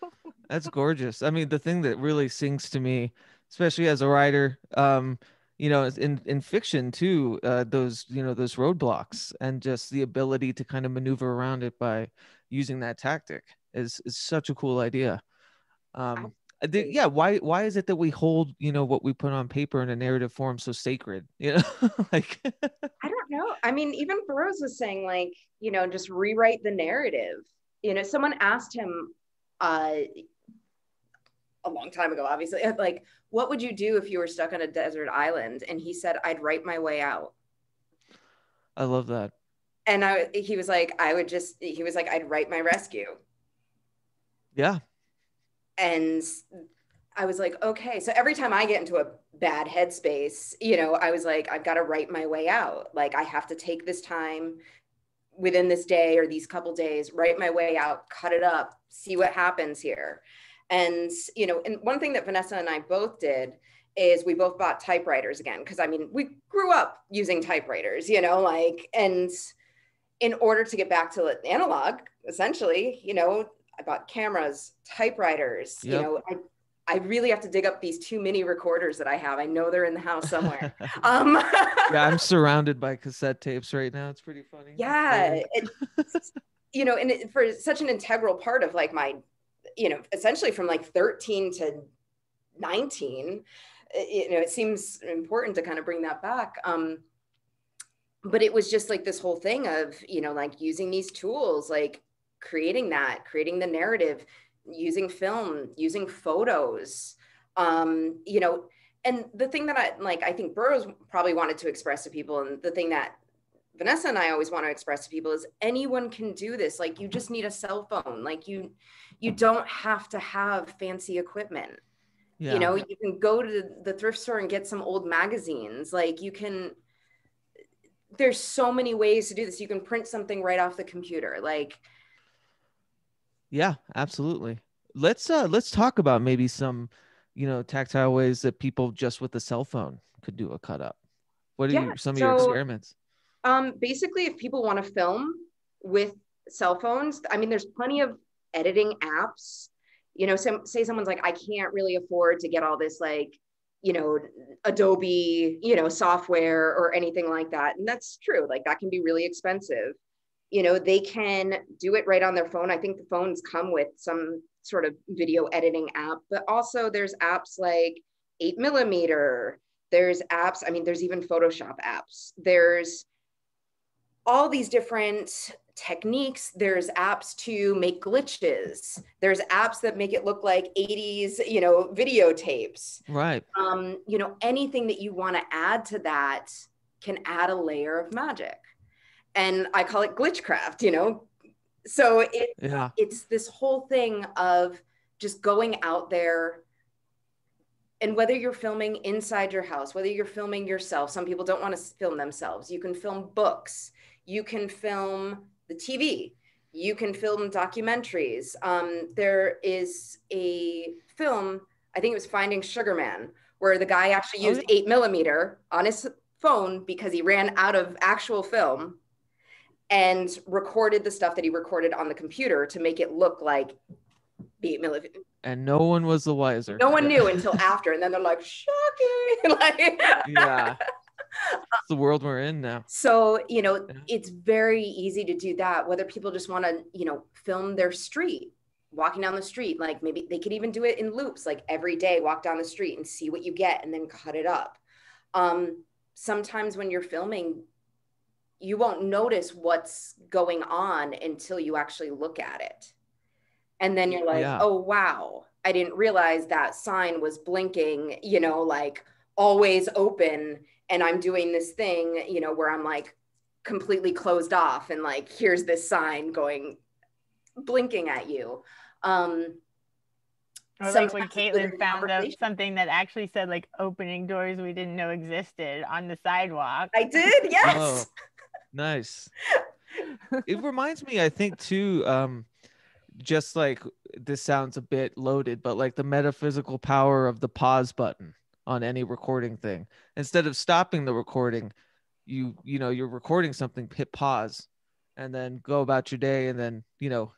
that's gorgeous. I mean the thing that really sings to me especially as a writer um you know in in fiction too uh those you know those roadblocks and just the ability to kind of maneuver around it by using that tactic is is such a cool idea. Um, yeah, why why is it that we hold you know what we put on paper in a narrative form so sacred? You know, like
I don't know. I mean, even Burroughs was saying like you know just rewrite the narrative. You know, someone asked him uh, a long time ago, obviously, like what would you do if you were stuck on a desert island? And he said, I'd write my way out.
I love that.
And I, he was like, I would just, he was like, I'd write my rescue.
Yeah.
And I was like, okay. So every time I get into a bad headspace, you know, I was like, I've got to write my way out. Like, I have to take this time within this day or these couple days, write my way out, cut it up, see what happens here. And, you know, and one thing that Vanessa and I both did is we both bought typewriters again. Cause I mean, we grew up using typewriters, you know, like, and in order to get back to analog, essentially, you know, I bought cameras, typewriters. Yep. You know, I I really have to dig up these two mini recorders that I have. I know they're in the house somewhere. um,
yeah, I'm surrounded by cassette tapes right now. It's pretty funny.
Yeah, it, you know, and it, for such an integral part of like my, you know, essentially from like 13 to 19, you know, it seems important to kind of bring that back. Um, but it was just like this whole thing of, you know, like using these tools, like creating that, creating the narrative, using film, using photos. Um, you know, and the thing that I like, I think Burroughs probably wanted to express to people, and the thing that Vanessa and I always want to express to people is anyone can do this. Like you just need a cell phone. Like you you don't have to have fancy equipment. Yeah. You know, you can go to the thrift store and get some old magazines. Like you can there's so many ways to do this. You can print something right off the computer. Like
yeah, absolutely. Let's uh let's talk about maybe some, you know, tactile ways that people just with the cell phone could do a cut up. What are yeah, you, some so, of your experiments?
Um, basically, if people want to film with cell phones, I mean, there's plenty of editing apps. You know, some, say someone's like, I can't really afford to get all this like, you know, Adobe, you know, software or anything like that. And that's true. Like that can be really expensive you know they can do it right on their phone. I think the phones come with some sort of video editing app but also there's apps like 8 millimeter. There's apps i mean there's even photoshop apps. There's all these different techniques. There's apps to make glitches. There's apps that make it look like 80s you know videotapes.
Right.
Um you know anything that you want to add to that can add a layer of magic and I call it glitchcraft, you know. So it, yeah. it's this whole thing of just going out there and whether you're filming inside your house, whether you're filming yourself, some people don't want to film themselves. You can film books, you can film the TV, you can film documentaries. Um, there is a film, I think it was Finding Sugar Man, where the guy actually oh, used eight millimeter on his phone because he ran out of actual film and recorded the stuff that he recorded on the computer to make it look like millimeter.
And no one was the wiser.
No one knew until after, and then they're like, "Shocking!" like,
yeah, it's the world we're in now.
So you know, yeah. it's very easy to do that. Whether people just want to, you know, film their street, walking down the street, like maybe they could even do it in loops, like every day, walk down the street and see what you get and then cut it up. Um, sometimes when you're filming, you won't notice what's going on until you actually look at it. And then you're like,
Yeah.
oh, wow, I didn't realize that sign was blinking, you know, like always open. And I'm doing this thing, you know, where I'm like completely closed off and like, here's this sign going blinking at you. Um,
Or like when
Katelan
found out something that actually said like opening doors we didn't know existed on the sidewalk.
I did, yes.
Oh, nice. it reminds me, I think, too, um, just like this sounds a bit loaded, but like the metaphysical power of the pause button on any recording thing. Instead of stopping the recording, you you know you're recording something, hit pause, and then go about your day, and then you know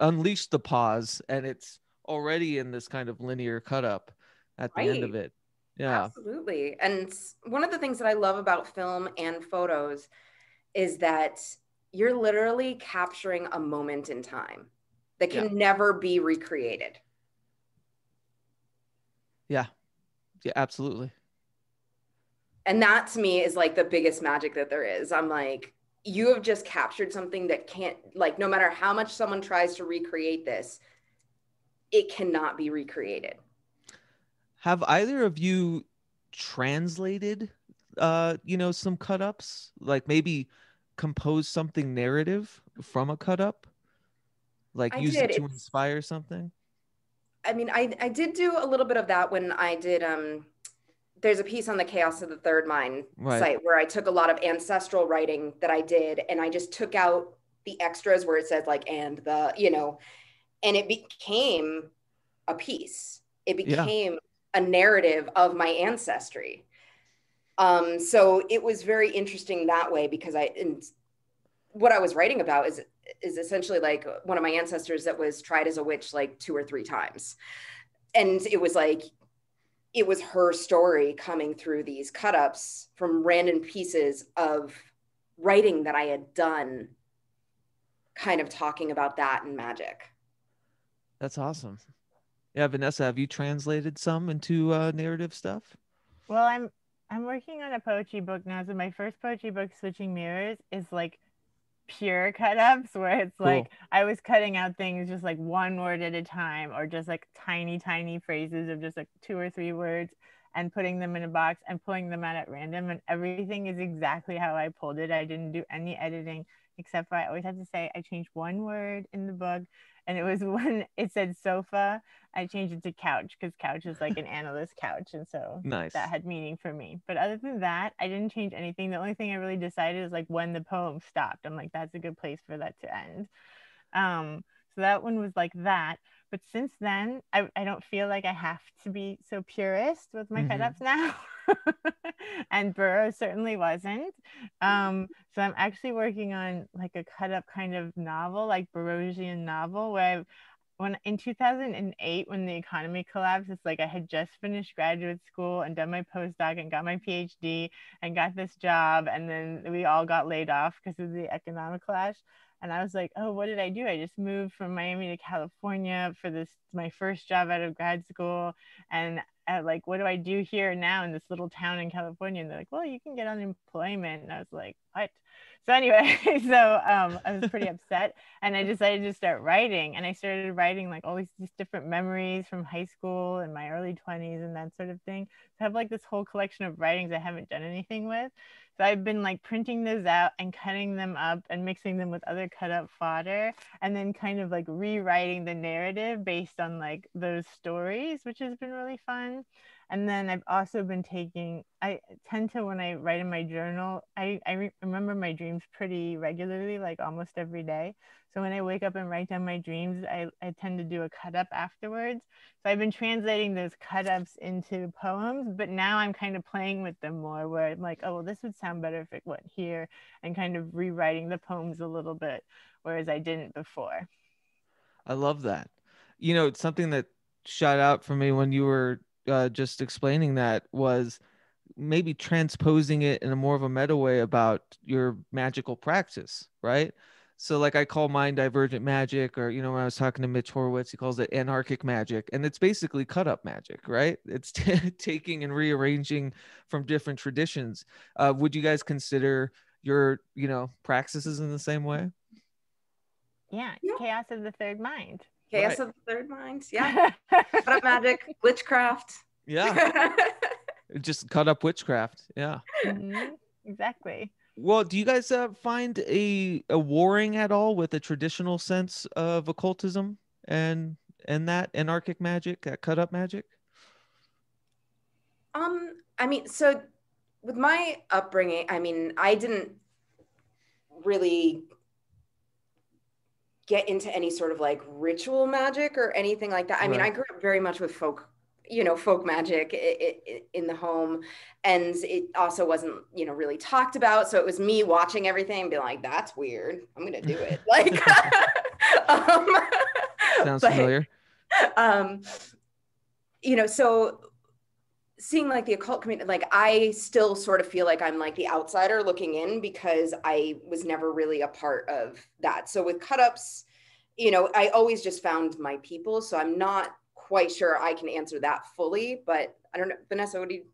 unleash the pause, and it's already in this kind of linear cut up at the end of it. Yeah.
Absolutely. And one of the things that I love about film and photos is that you're literally capturing a moment in time that can
Yeah.
never be recreated.
Yeah. Yeah. Absolutely.
And that to me is like the biggest magic that there is. I'm like, you have just captured something that can't, like, no matter how much someone tries to recreate this, it cannot be recreated.
Have either of you translated uh you know some cut ups like maybe compose something narrative from a cut up like
I
use
did.
it to
It's-
inspire something
I mean, I, I did do a little bit of that when I did. Um, there's a piece on the Chaos of the Third Mind
Right.
site where I took a lot of ancestral writing that I did, and I just took out the extras where it says like and the you know, and it became a piece. It
Yeah.
became a narrative of my ancestry. Um, so it was very interesting that way because I and what I was writing about is is essentially like one of my ancestors that was tried as a witch like two or three times. And it was like it was her story coming through these cut ups from random pieces of writing that I had done, kind of talking about that and magic.
that's awesome yeah vanessa have you translated some into uh narrative stuff
Well, I'm I'm working on a poetry book now. So my first poetry book, Switching Mirrors, is like pure cut ups where it's
Cool.
like I was cutting out things just like one word at a time or just like tiny, tiny phrases of just like two or three words and putting them in a box and pulling them out at random. And everything is exactly how I pulled it. I didn't do any editing except for I always have to say I changed one word in the book. And it was when it said sofa, I changed it to couch because couch is like an analyst couch. And so
nice
that had meaning for me. But other than that, I didn't change anything. The only thing I really decided is like when the poem stopped. I'm like, that's a good place for that to end. Um, so that one was like that. But since then, I, I don't feel like I have to be so purist with my
Mhm.
cut ups now. and Burroughs certainly wasn't. Um, so I'm actually working on like a cut up kind of novel, like Burroughsian novel, where I've when in 2008 when the economy collapsed it's like i had just finished graduate school and done my postdoc and got my phd and got this job and then we all got laid off because of the economic crash and i was like oh what did i do? I just moved from miami to california for this my first job out of grad school. And uh, like what do i do here now in this little town in california? And they're like well you can get unemployment. And i was like what so anyway so um, i was pretty upset and I decided to start writing. And I started writing like all these, these different memories from high school and my early 20s and that sort of thing. So I have like this whole collection of writings I haven't done anything with. So I've been like printing those out and cutting them up and mixing them with other cut up fodder and then kind of like rewriting the narrative based on like those stories, which has been really fun. And then I've also been taking, I tend to, when I write in my journal, I, I re- remember my dreams pretty regularly, like almost every day. So when I wake up and write down my dreams, I, I tend to do a cut up afterwards. So I've been translating those cut ups into poems, but now I'm kind of playing with them more where I'm like, oh, well, this would sound better if it went here and kind of rewriting the poems a little bit, whereas I didn't before.
I love that. You know, it's something that shot out for me when you were uh, just explaining that was maybe transposing it in a more of a meta way about your magical practice, right? So like I call mine divergent magic, or you know, when I was talking to Mitch Horowitz, he calls it anarchic magic, and it's basically cut up magic, right? It's t- taking and rearranging from different traditions. Uh, would you guys consider your, you know, practices in the same way?
Yeah,
Yeah.
chaos of the third mind.
Chaos
Right.
of the third mind. Yeah. Cut up magic, witchcraft.
Yeah, just cut up witchcraft. Yeah.
Mhm, Exactly.
Well, do you guys uh, find a, a warring at all with a traditional sense of occultism and and that anarchic magic, that cut up magic?
Um, I mean, so with my upbringing, I mean, I didn't really get into any sort of like ritual magic or anything like that. I mean, I grew up very much with folk, you know, folk magic in the home, and it also wasn't, you know, really talked about. So it was me watching everything and being like, "That's weird. I'm gonna do it." Like, um,
Sounds
but-
familiar.
um you know so seeing like the occult community like i still sort of feel like i'm like the outsider looking in because i was never really a part of that. So with cut ups you know i always just found my people. So i'm not quite sure i can answer that fully but i don't know. Vanessa what do you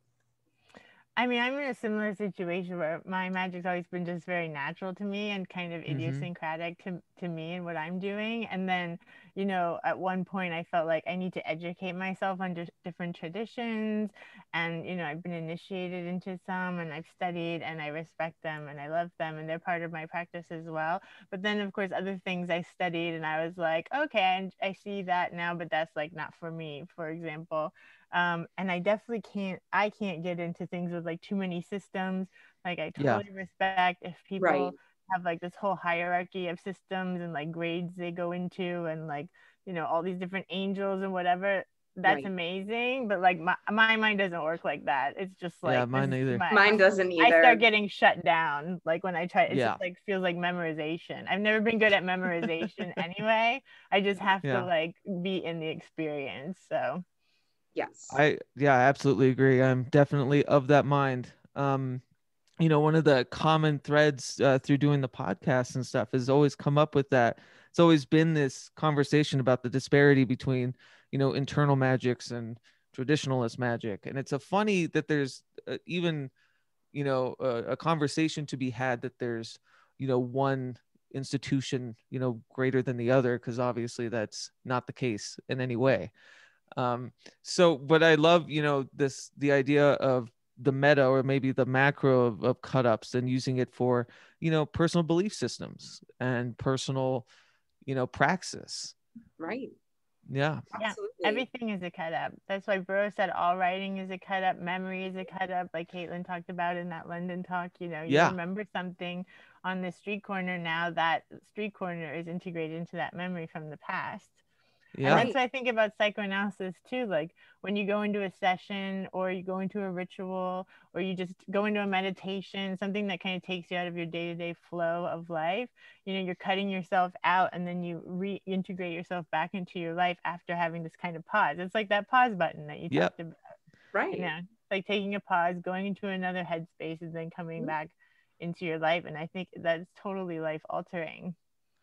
I mean, I'm in a similar situation where my magic's always been just very natural to me and kind of
Mhm.
idiosyncratic to, to me and what I'm doing. And then, you know, at one point I felt like I need to educate myself on different traditions. And, you know, I've been initiated into some and I've studied and I respect them and I love them and they're part of my practice as well. But then, of course, other things I studied and I was like, okay, I, I see that now, but that's like not for me, for example um and i definitely can't i can't get into things with like too many systems like i
Yeah.
totally respect if people
Right.
have like this whole hierarchy of systems and like grades they go into and like you know all these different angels and whatever that's
Right.
amazing but like my, my mind doesn't work like that it's just like
Yeah, mine
is
either.
too
mine doesn't either
I start getting shut down like when I try it
Yeah.
just like feels like memorization. I've never been good at memorization anyway. I just have
Yeah.
to like be in the experience. So
yes
I yeah, I absolutely agree. I'm definitely of that mind. Um, you know, one of the common threads uh, through doing the podcast and stuff has always come up with that. It's always been this conversation about the disparity between, you know, internal magics and traditionalist magic, and it's a funny that there's uh, even, you know, a, a conversation to be had that there's, you know, one institution, you know, greater than the other, because obviously that's not the case in any way um so but i love you know this the idea of the meta or maybe the macro of, of cut ups and using it for you know personal belief systems and personal you know praxis
right
yeah
Yeah,
absolutely
everything is a cut up. That's why Burroughs said all writing is a cut up, memory is a cut up, like Katelan talked about in that London talk. You know, you
Yeah.
remember something on the street corner now that street corner is integrated into that memory from the past.
Yeah
And that's what I think about psychoanalysis too. Like when you go into a session or you go into a ritual or you just go into a meditation, something that kind of takes you out of your day to day flow of life, you know, you're cutting yourself out and then you reintegrate yourself back into your life after having this kind of pause. It's like that pause button that you
Yep.
talked about.
right
You know, like taking a pause, going into another headspace, and then coming
Mhm.
back into your life. And I think that's totally life altering.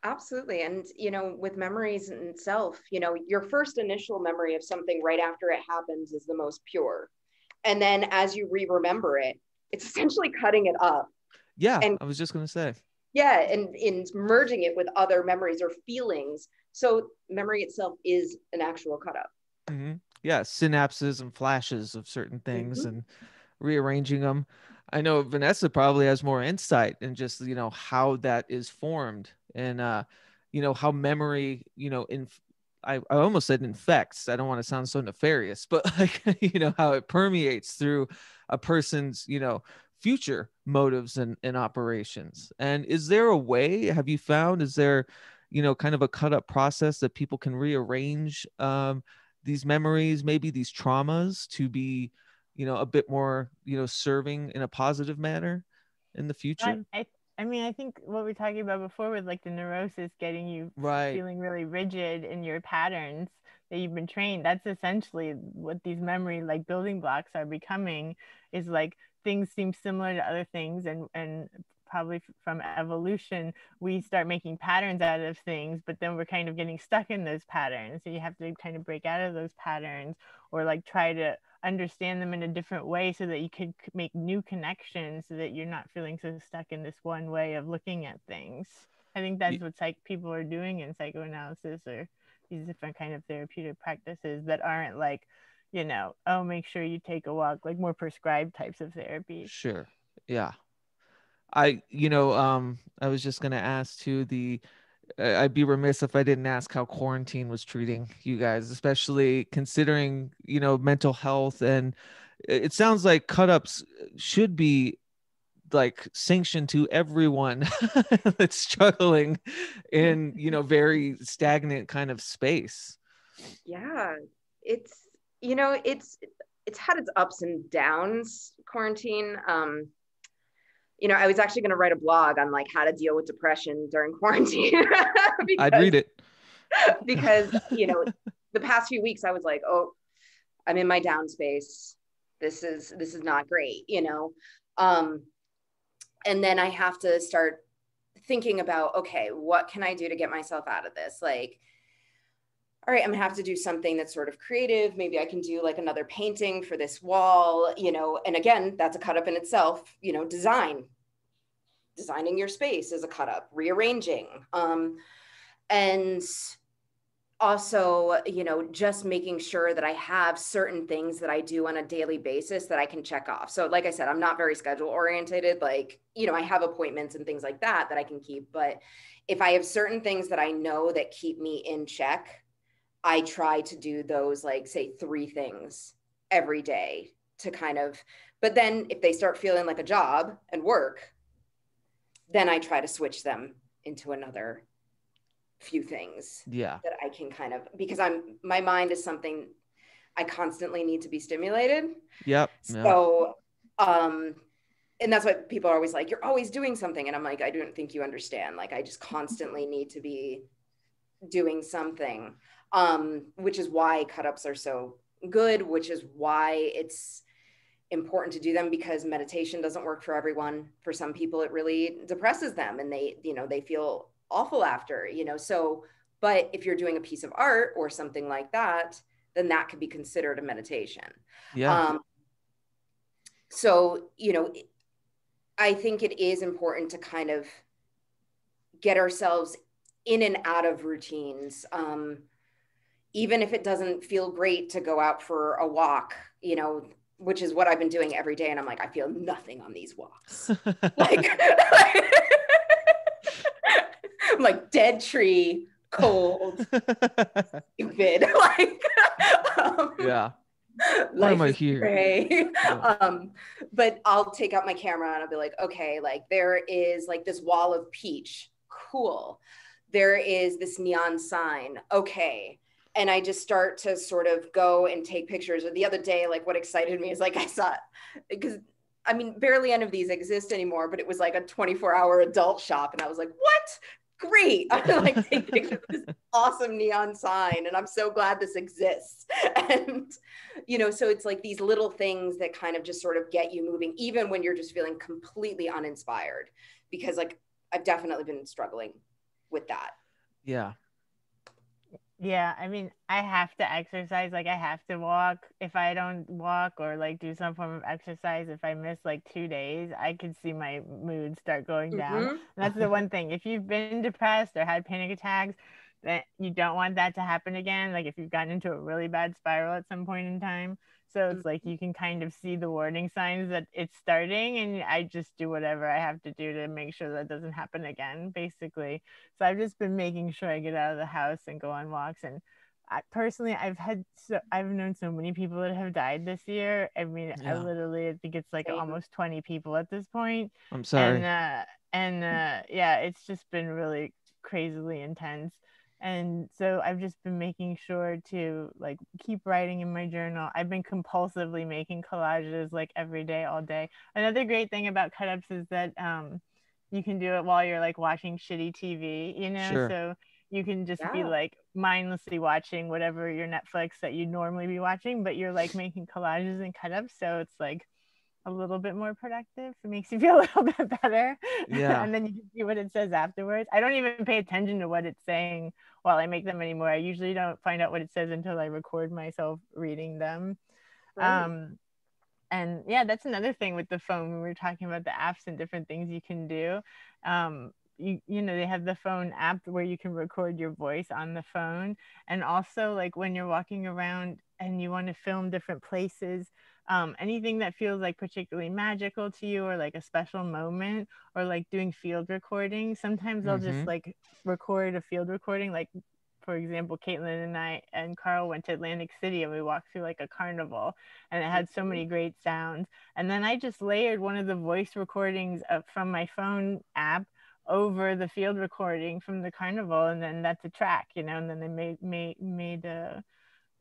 Absolutely. And, you know, with memories in itself, you know, your first initial memory of something right after it happens is the most pure. And then as you re remember it, it's essentially cutting it up.
yeah
and-
i was just gonna say
Yeah. And in merging it with other memories or feelings. So memory itself is an actual cut up.
Mm-hmm. yeah synapses and flashes of certain things and rearranging them i know vanessa probably has more insight in just you know how that is formed and uh you know how memory you know in I, I almost said infects. I don't want to sound so nefarious but like you know how it permeates through a person's you know future motives and, and operations. And is there a way have you found is there you know kind of a cut up process that people can rearrange um, these memories maybe these traumas to be you know a bit more you know serving in a positive manner in the future?
I, I, I mean, I think what we are talking about before with like the neurosis getting you
right.
feeling really rigid in your patterns that you've been trained that's essentially what these memory like building blocks are becoming is like things seem similar to other things and and probably from evolution we start making patterns out of things but then we're kind of getting stuck in those patterns. So you have to kind of break out of those patterns or like try to understand them in a different way so that you could make new connections so that you're not feeling so stuck in this one way of looking at things i think that's what psych people are doing in psychoanalysis or these different kind of therapeutic practices that aren't like you know oh make sure you take a walk like more prescribed types of therapy
Sure. Yeah. I, you know, um, I was just gonna ask too. The, I'd be remiss if I didn't ask how quarantine was treating you guys, especially considering, you know, mental health. And it sounds like cut ups should be like sanctioned to everyone that's struggling in, you know, very stagnant kind of space.
yeah it's you know it's it's had its ups and downs quarantine um you know i was actually going to write a blog on like how to deal with depression during quarantine.
I'd read it.
because you know the past few weeks i was like oh i'm in my down space. This is this is not great you know? Um and then i have to start thinking about okay what can i do to get myself out of this? Like all right i'm gonna have to do something that's sort of creative. Maybe i can do like another painting for this wall you know and again that's a cut up in itself you know design. Designing your space is a cut up rearranging um and also you know just making sure that i have certain things that i do on a daily basis that i can check off. So like i said i'm not very schedule orientated like you know i have appointments and things like that that i can keep but if i have certain things that i know that keep me in check i try to do those like say three things every day to kind of but then if they start feeling like a job and work then i try to switch them into another few things
Yeah.
that I can kind of because I'm my mind is something I constantly need to be stimulated.
Yep. yeah.
So um and that's what people are always like, you're always doing something. And I'm like, I don't think you understand. Like I just constantly need to be doing something. Um, which is why cut-ups are so good, which is why it's important to do them because meditation doesn't work for everyone. For some people, it really depresses them and they, you know, they feel awful after, you know. So, but if you're doing a piece of art or something like that, then that could be considered a meditation.
Yeah.
Um, so, you know, I think it is important to kind of get ourselves in and out of routines. Um, even if it doesn't feel great to go out for a walk, you know, which is what I've been doing every day. And I'm like, I feel nothing on these walks. like, I'm like dead tree, cold, stupid. like, um,
yeah.
life
am I here? Yeah.
um, but I'll take out my camera and I'll be like, okay, like there is like this wall of peach. Cool. There is this neon sign. Okay. And I just start to sort of go and take pictures. Or the other day, like what excited me is like I saw because I mean, barely any of these exist anymore, but it was like a 24 hour adult shop. And I was like, what? Great. I'm like take pictures of this awesome neon sign. And I'm so glad this exists. And, you know, so it's like these little things that kind of just sort of get you moving, even when you're just feeling completely uninspired. Because like I've definitely been struggling with that.
yeah.
Yeah, I mean, I have to exercise. Like, I have to walk. If I don't walk or like do some form of exercise, if I miss like two days, I can see my mood start going down.
Mhm.
That's the one thing. If you've been depressed or had panic attacks, then you don't want that to happen again. Like, if you've gotten into a really bad spiral at some point in time. So it's like you can kind of see the warning signs that it's starting, and I just do whatever I have to do to make sure that doesn't happen again, basically. So I've just been making sure I get out of the house and go on walks. And I, personally, I've had so I've known so many people that have died this year. I mean, I literally I think it's like
Same.
almost 20 people at this point.
I'm sorry.
And uh, and uh, yeah, it's just been really crazily intense. And so I've just been making sure to like keep writing in my journal. I've been compulsively making collages like every day, all day. Another great thing about cut-ups is that um, you can do it while you're like watching shitty TV, you know?
Sure.
So you can just be like mindlessly watching whatever your Netflix that you'd normally be watching, but you're like making collages and cut-ups. So it's like a little bit more productive. It makes you feel a little bit better.
Yeah.
and then you can see what it says afterwards. I don't even pay attention to what it's saying while I make them anymore. I usually don't find out what it says until I record myself reading them.
Right.
Um, and yeah, that's another thing with the phone. We were talking about the apps and different things you can do. Um, you you know they have the phone app where you can record your voice on the phone and also like when you're walking around and you want to film different places um, anything that feels like particularly magical to you or like a special moment or like doing field recording sometimes i'll
Mhm.
just like record a field recording like for example katelan and i and carl went to atlantic city and we walked through like a carnival and it had so many great sounds and then i just layered one of the voice recordings of, from my phone app over the field recording from the carnival and then that's a track you know and then they made made made a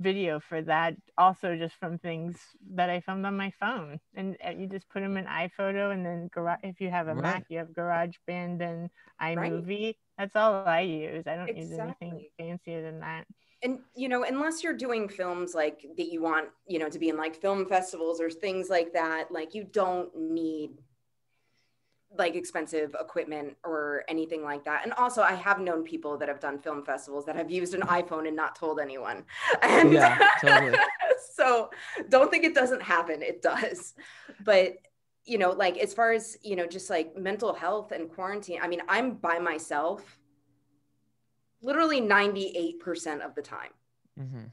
video for that also just from things that i filmed on my phone. And uh, you just put them in iphoto and then if you have a
Right.
mac you have garageband and imovie. That's all i use. I don't use anything fancier than that.
And you know unless you're doing films like that you want you know to be in like film festivals or things like that like you don't need like expensive equipment or anything like that and also i have known people that have done film festivals that have used an iphone and not told anyone and
Yeah, totally.
so don't think it doesn't happen it does but you know like as far as you know just like mental health and quarantine i mean i'm by myself literally 98% of the time
Mhm.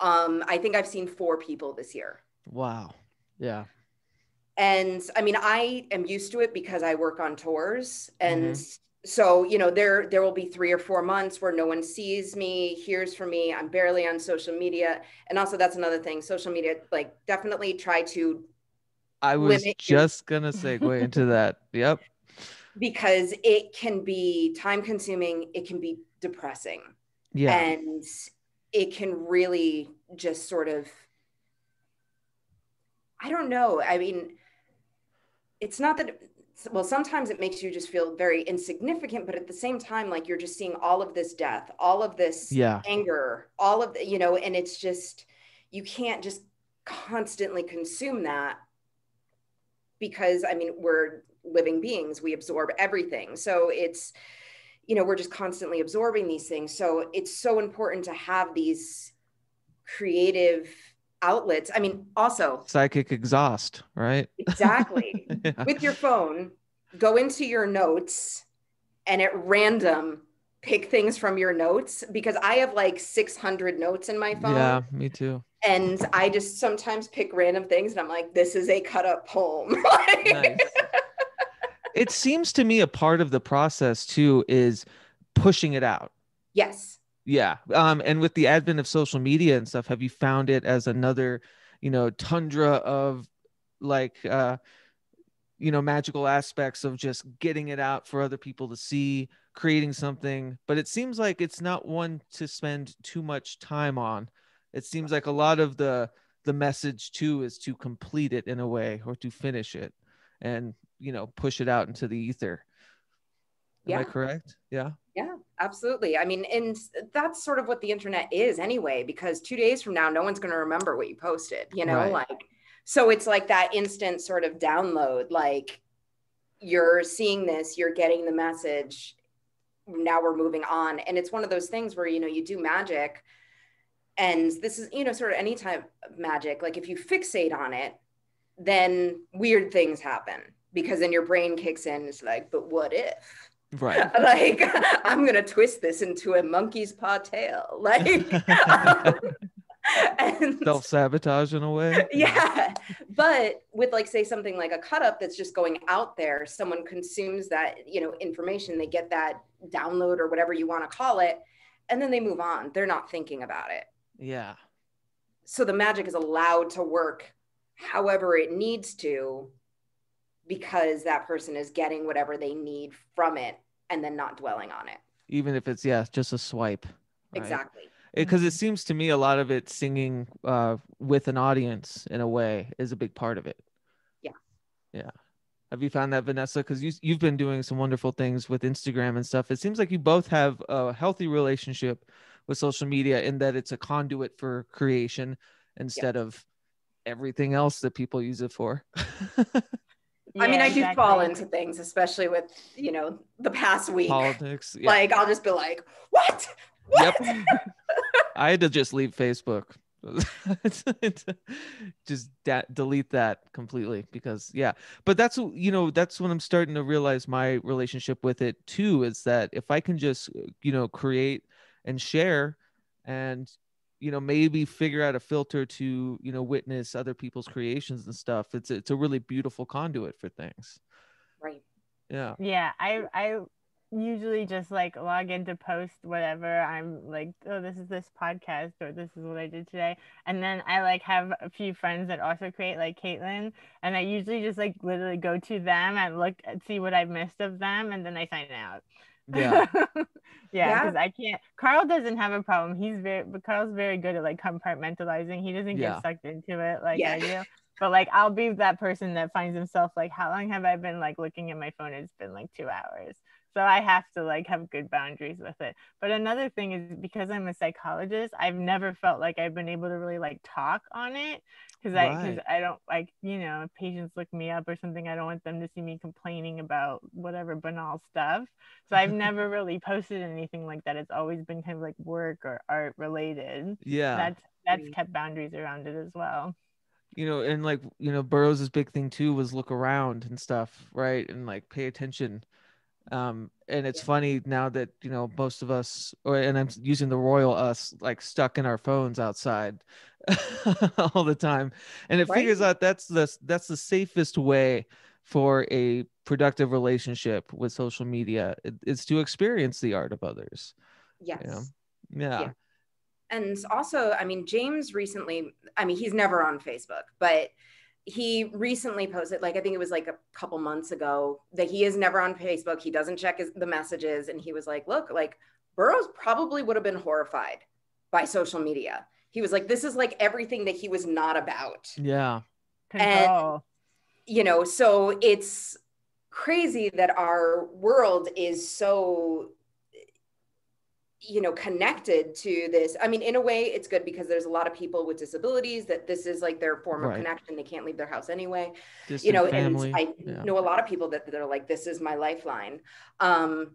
um, I think I've seen four people this year.
Wow. Yeah.
And I mean, I am used to it because I work on tours. And mm-hmm. so, you know, there there will be three or four months where no one sees me, hears from me. I'm barely on social media. And also that's another thing. Social media, like definitely try to
I was
Limit your-
just gonna segue into that. Yep.
because it can be time consuming, it can be depressing.
Yeah.
and it can really just sort of i don't know i mean it's not that well sometimes it makes you just feel very insignificant but at the same time like you're just seeing all of this death all of this
Yeah.
anger all of the, you know and it's just you can't just constantly consume that because i mean we're living beings we absorb everything so it's you know we're just constantly absorbing these things so it's so important to have these creative outlets i mean also
Psychic exhaust, right?
exactly
yeah.
with your phone go into your notes and at random pick things from your notes because i have like 600 notes in my phone
Yeah, me too.
and i just sometimes pick random things and i'm like this is a cut up poem
Nice. it seems to me a part of the process too is pushing it out.
yes
Yeah. Um, and with the advent of social media and stuff, have you found it as another, you know, tundra of like uh you know, magical aspects of just getting it out for other people to see, creating something, but it seems like it's not one to spend too much time on. It seems like a lot of the the message too is to complete it in a way or to finish it and, you know, push it out into the ether. Am I correct? Yeah.
Absolutely. I mean, and that's sort of what the internet is anyway, because two days from now, no one's going to remember what you posted, you know,
Right.
like, so it's like that instant sort of download, like you're seeing this, you're getting the message. Now we're moving on. And it's one of those things where, you know, you do magic and this is, you know, sort of any type of magic. Like if you fixate on it, then weird things happen because then your brain kicks in. It's like, but what if?
Right.
like i'm gonna twist this into a monkey's paw tail like um, and
Self sabotage in a way.
yeah but with like say something like a cut up that's just going out there someone consumes that you know information they get that download or whatever you want to call it and then they move on they're not thinking about it
Yeah.
so the magic is allowed to work however it needs to because that person is getting whatever they need from it and then not dwelling on it
Even if it's yeah, just a swipe. right?
exactly
Because it
Mhm.
seems to me a lot of it singing uh, with an audience in a way is a big part of it.
Yeah.
Yeah. Have you found that, Vanessa? Because you you've been doing some wonderful things with Instagram and stuff. It seems like you both have a healthy relationship with social media in that it's a conduit for creation instead of everything else that people use it for.
I mean,
Yeah,
I do
exactly.
fall into things, especially with, you know, the past week.
Politics. Yeah.
Like, I'll just be like, what? What?
Yep. I had to just leave Facebook. just da- delete that completely because yeah but that's you know that's when i'm starting to realize my relationship with it too is that if i can just you know create and share and you know maybe figure out a filter to you know witness other people's creations and stuff it's it's a really beautiful conduit for things
Right.
yeah
Yeah, I I usually just like log in to post whatever I'm like, oh, this is this podcast or this is what I did today, and then I like have a few friends that also create like Katelan, and I usually just like literally go to them and look and see what I've missed of them, and then I sign out.
Yeah
yeah,
Yeah.
because I can't. Carl doesn't have a problem. He's very, but Carl's very good at like compartmentalizing. He doesn't
Yeah.
get sucked into it like
Yeah.
I do. But like, I'll be that person that finds himself like, how long have I been like looking at my phone? It's been like two hours. So I have to like have good boundaries with it. But another thing is because I'm a psychologist, I've never felt like I've been able to really like talk on it because I because I don't like you know if patients look me up or something. I don't want them to see me complaining about whatever banal stuff. So I've never really posted anything like that. It's always been kind of like work or art related.
yeah
That's that's
Mm.
kept boundaries around it as well.
you know and like you know burroughs' big thing too was look around and stuff right and like pay attention um and it's
Yeah.
funny now that you know most of us or and i'm using the royal us like stuck in our phones outside all the time and it figures out that's the that's the safest way for a productive relationship with social media is to experience the art of others
Yes.
you know? yeah
Yeah. and also i mean james recently i mean he's never on facebook but he recently posted like i think it was like a couple months ago that he is never on facebook. He doesn't check his, the messages. And he was like look like burroughs probably would have been horrified by social media. He was like this is like everything that he was not about.
Yeah.
And-
Control.
you know so it's crazy that our world is so you know connected to this i mean in a way it's good because there's a lot of people with disabilities that this is like their form
Right.
of connection they can't leave their house anyway you know
family.
and i
yeah.
know a lot of people that, they're like this is my lifeline um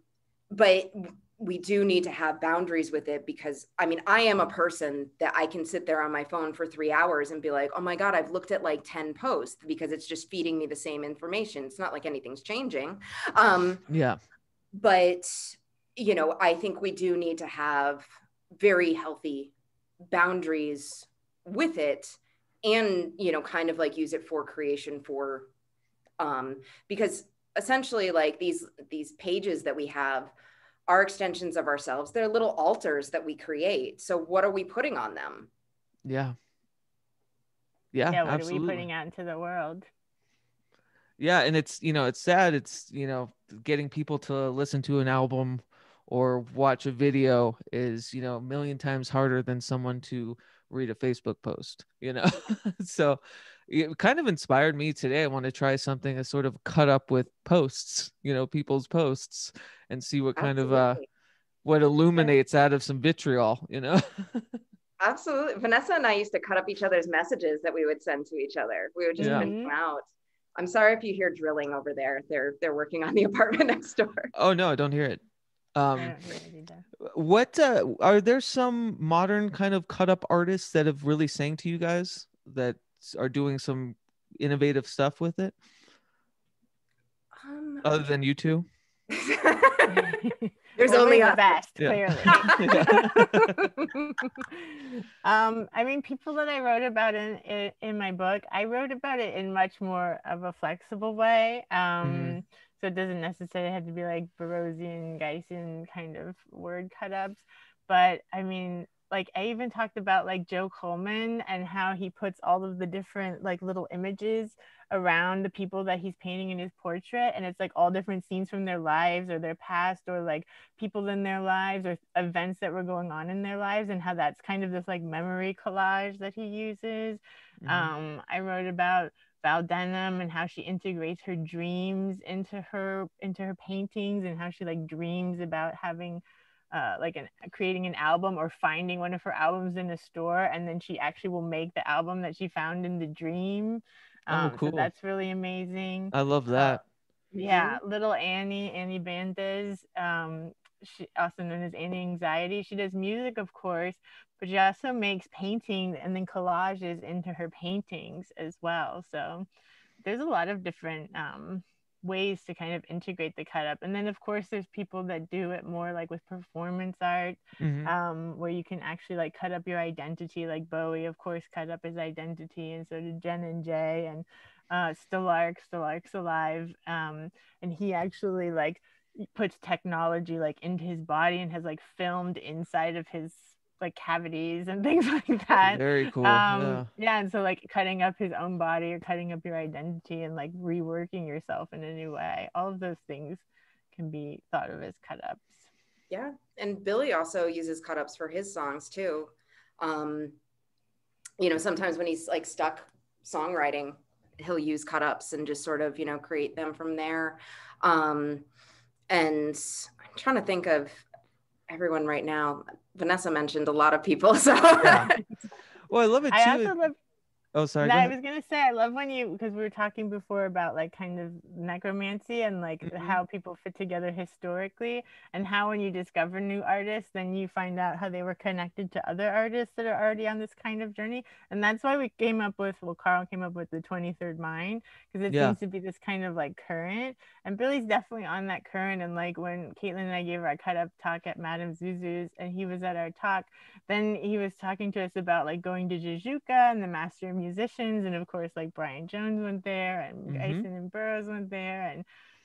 but we do need to have boundaries with it because i mean i am a person that i can sit there on my phone for three hours and be like oh my god i've looked at like 10 posts because it's just feeding me the same information it's not like anything's changing um
yeah
but you know i think we do need to have very healthy boundaries with it and you know kind of like use it for creation for um because essentially like these these pages that we have are extensions of ourselves. They're little altars that we create. So what are we putting on them?
Yeah. Yeah
yeah, what
absolutely.
are we putting out into the world?
yeah and it's you know it's sad. It's you know getting people to listen to an album or watch a video is you know a million times harder than someone to read a facebook post you know so it kind of inspired me today i want to try something that's sort of cut up with posts you know people's posts and see what kind of uh what illuminates out of some vitriol you know
Absolutely. Vanessa and I used to cut up each other's messages that we would send to each other. We would just
Yeah.
print them out. I'm sorry if you hear drilling over there. They're they're working on the apartment next door.
oh no i don't hear it um
don't hear it either.
what uh, are there some modern kind of cut up artists that have really sang to you guys that are doing some innovative stuff with it
Um,
other than you two
There's
We're
only
the
us.
best,
Yeah.
clearly. um, I mean, people that I wrote about in, in in my book, I wrote about it in much more of a flexible way. Um,
Mhm.
So it doesn't necessarily have to be like Burroughsian, Geisian kind of word cut ups. But I mean, like I even talked about like Joe Coleman and how he puts all of the different like little images around the people that he's painting in his portrait and it's like all different scenes from their lives or their past or like people in their lives or events that were going on in their lives and how that's kind of this like memory collage that he uses
Mhm.
um i wrote about val denham and how she integrates her dreams into her into her paintings and how she like dreams about having uh, like an creating an album or finding one of her albums in a store and then she actually will make the album that she found in the dream um,
oh, cool.
So that's really amazing.
I love that. Uh,
yeah, little Annie, Annie Bandez, um, she also known as Annie Anxiety. She does music, of course, but she also makes paintings and then collages into her paintings as well. So there's a lot of different um, ways to kind of integrate the cut up and then of course there's people that do it more like with performance art mm-hmm. um, where you can actually like cut up your identity like bowie of course cut up his identity and so did Gen and Jaye and uh Stelarc Stelarc's alive um, and he actually like puts technology like into his body and has like filmed inside of his like cavities and things like that.
Very cool.
Um,
yeah.
yeah. And so like cutting up his own body or cutting up your identity and like reworking yourself in a new way. All of those things can be thought of as cut ups.
Yeah. And Billy also uses cut ups for his songs too. Um, you know, sometimes when he's like stuck songwriting, he'll use cut ups and just sort of, you know, create them from there. Um, and I'm trying to think of everyone right now. Vanessa mentioned a lot of people. So yeah.
well, I love it too. I also love Oh, sorry.
No, I was gonna say I love when you because we were talking before about like kind of necromancy and like mm-hmm. how people fit together historically, and how when you discover new artists, then you find out how they were connected to other artists that are already on this kind of journey, and that's why we came up with well, Carl came up with the Twenty Third Mind because it yeah. seems to be this kind of like current, and Billy's definitely on that current, and like when Katelan and I gave our cut up talk at Madame Zuzu's, and he was at our talk, then he was talking to us about like going to Jajouka and the Master of musicians and of course like brian jones went there and mm-hmm. and burroughs went there and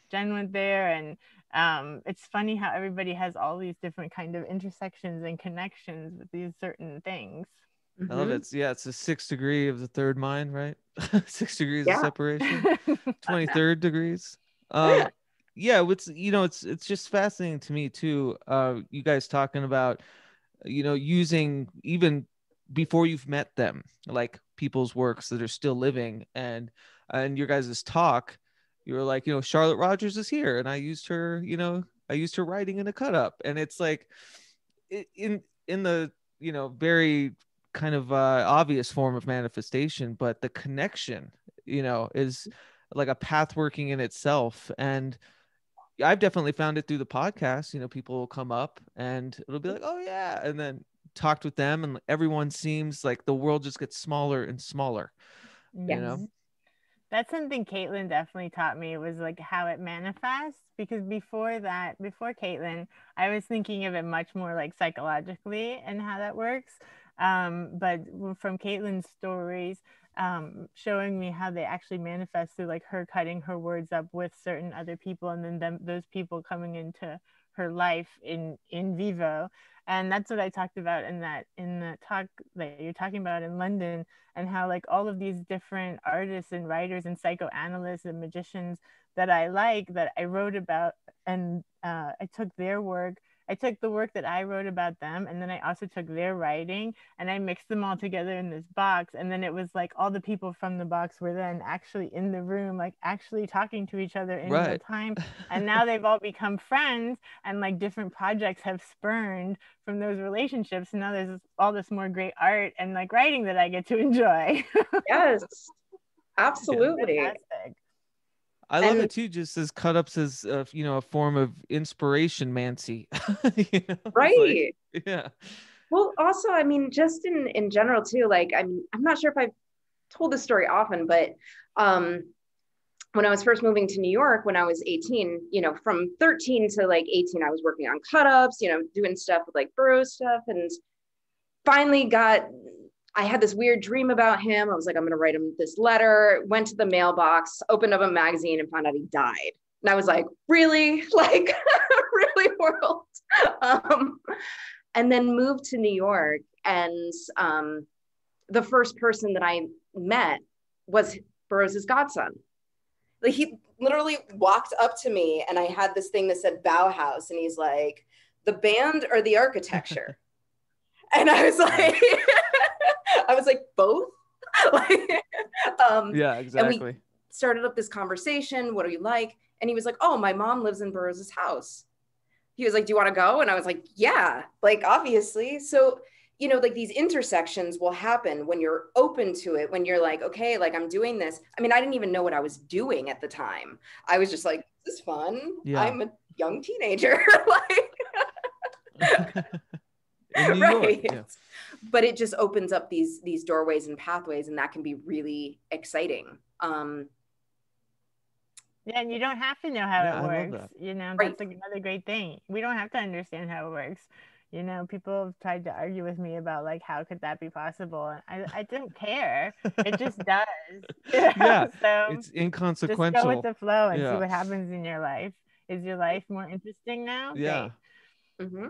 Gen went there and um, it's funny how everybody has all these different kind of intersections and connections with these certain things
I love mm-hmm. it. yeah, it's a sixth degree of the third mind, right? six degrees yeah. of separation, 23rd degrees. Um, yeah, it's you know, it's it's just fascinating to me too. Uh, you guys talking about, you know, using even before you've met them, like people's works that are still living and and your guys' talk you were like you know charlotte rodgers is here and i used her you know i used her writing in a cut up and it's like in in the you know very kind of uh, obvious form of manifestation but the connection you know is like a path working in itself and i've definitely found it through the podcast you know people will come up and it'll be like oh yeah and then talked with them and everyone seems like the world just gets smaller and smaller yes. you know
that's something Katelan definitely taught me was like how it manifests because before that before Katelan I was thinking of it much more like psychologically and how that works um, but from Katelan's stories um, showing me how they actually manifest through like her cutting her words up with certain other people and then them, those people coming into her life in in vivo. And that's what i talked about in that in the talk that you're talking about in london and how like all of these different artists and writers and psychoanalysts and magicians that i like that i wrote about and uh, i took their work I took the work that I wrote about them and then I also took their writing and I mixed them all together in this box. And then it was like all the people from the box were then actually in the room, like actually talking to each other in right. real time. And now they've all become friends and like different projects have spurned from those relationships. And now there's all this more great art and like writing that I get to enjoy.
yes, absolutely. Fantastic.
I love and, it too, just as cut ups as uh, you know a form of inspiration, Mancy.
you know? Right. Like, yeah. Well, also, I mean, just in in general too. Like, I'm I'm not sure if I've told this story often, but um, when I was first moving to New York when I was 18, you know, from 13 to like 18, I was working on cut ups, you know, doing stuff with like Burroughs stuff, and finally got I had this weird dream about him. I was like, I'm going to write him this letter. Went to the mailbox, opened up a magazine, and found out he died. And I was like, really? Like, really, world? Um, and then moved to New York. And um, the first person that I met was Burroughs' godson. Like, he literally walked up to me, and I had this thing that said Bauhaus. And he's like, the band or the architecture? And I was like, I was like, both. like,
um, yeah, exactly. And we
started up this conversation. What do you like? And he was like, oh, my mom lives in Burroughs' house. he was like, Do you want to go? And I was like, Yeah, like obviously. So, you know, like these intersections will happen when you're open to it, when you're like, okay, like I'm doing this. I mean, I didn't even know what I was doing at the time. I was just like, this is fun.
Yeah.
I'm a young teenager. like
In New York,
right.
yeah.
But it just opens up these these doorways and pathways, and that can be really exciting. Um,
Yeah, and you don't have to know how
Yeah,
it works. You know,
Right.
that's like another great thing. We don't have to understand how it works. You know, people have tried to argue with me about like how could that be possible, and I I don't care. It just does.
Yeah,
so
it's
just go with the flow and
Yeah.
see what happens in your life. Is your life more interesting now?
yeah.
Great.
mhm.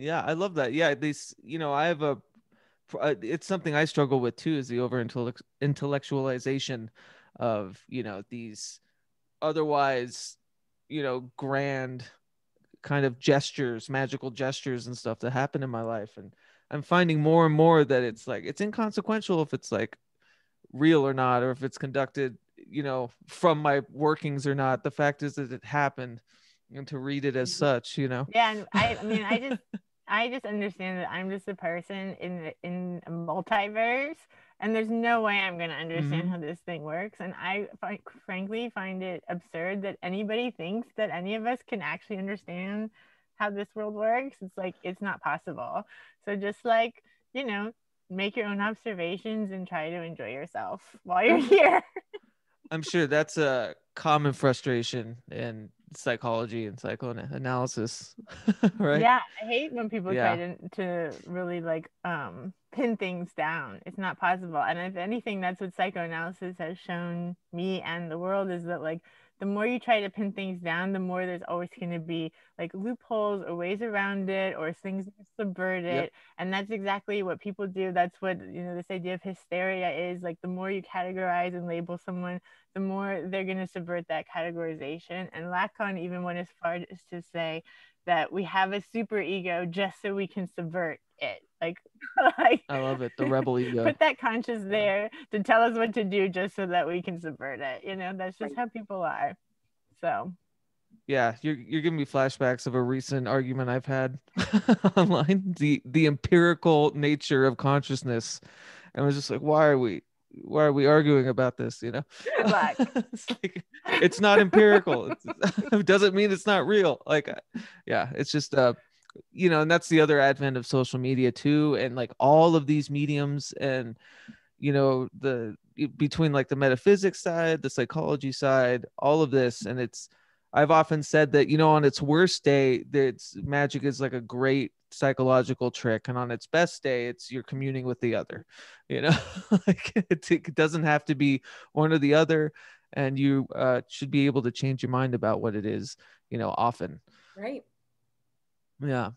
Yeah, I love that. Yeah, these, you know, I have a, uh, it's something I struggle with too, is the over intellectualization of, you know, these otherwise, you know, grand kind of gestures, magical gestures and stuff that happen in my life. And I'm finding more and more that it's like, it's inconsequential if it's like real or not, or if it's conducted, you know, from my workings or not. The fact is that it happened and to read it as
Mhm.
such, you know.
Yeah, and I, I mean, I just, I just understand that I'm just a person in the- in a multiverse, and there's no way I'm gonna understand
Mhm.
how this thing works. And I, frankly, find it absurd that anybody thinks that any of us can actually understand how this world works. It's like it's not possible. So just like you know, make your own observations and try to enjoy yourself while you're here.
I'm sure that's a common frustration in psychology and psychoanalysis, right?
Yeah, I hate when people
Yeah.
try to, to really like um pin things down. It's not possible. And if anything, that's what psychoanalysis has shown me and the world is that like the more you try to pin things down, the more there's always going to be like loopholes or ways around it or things that subvert it.
Yep.
And that's exactly what people do. That's what, you know, this idea of hysteria is like the more you categorize and label someone, the more they're going to subvert that categorization. And Lacan even went as far as to say that we have a super ego just so we can subvert it. Like, like
I love it. The rebel ego.
put that conscious there to tell us what to do just so that we can subvert it. You know, that's just
Right.
how people are. So
yeah, you're you're giving me flashbacks of a recent argument I've had online. The the empirical nature of consciousness. And I was just like, why are we why are we arguing about this? You know? it's like it's not empirical. It doesn't mean it's not real. Like, uh, yeah, it's just uh, you know, and that's the other advent of social media too, and like all of these mediums and you know the between like the metaphysics side, the psychology side, all of this, and it's. I've often said that you know on its worst day, that magic is like a great psychological trick, and on its best day, it's you're communing with the other. You know, like it, it doesn't have to be one or the other and you uh, should be able to change your mind about what it is you know often
Right.
yeah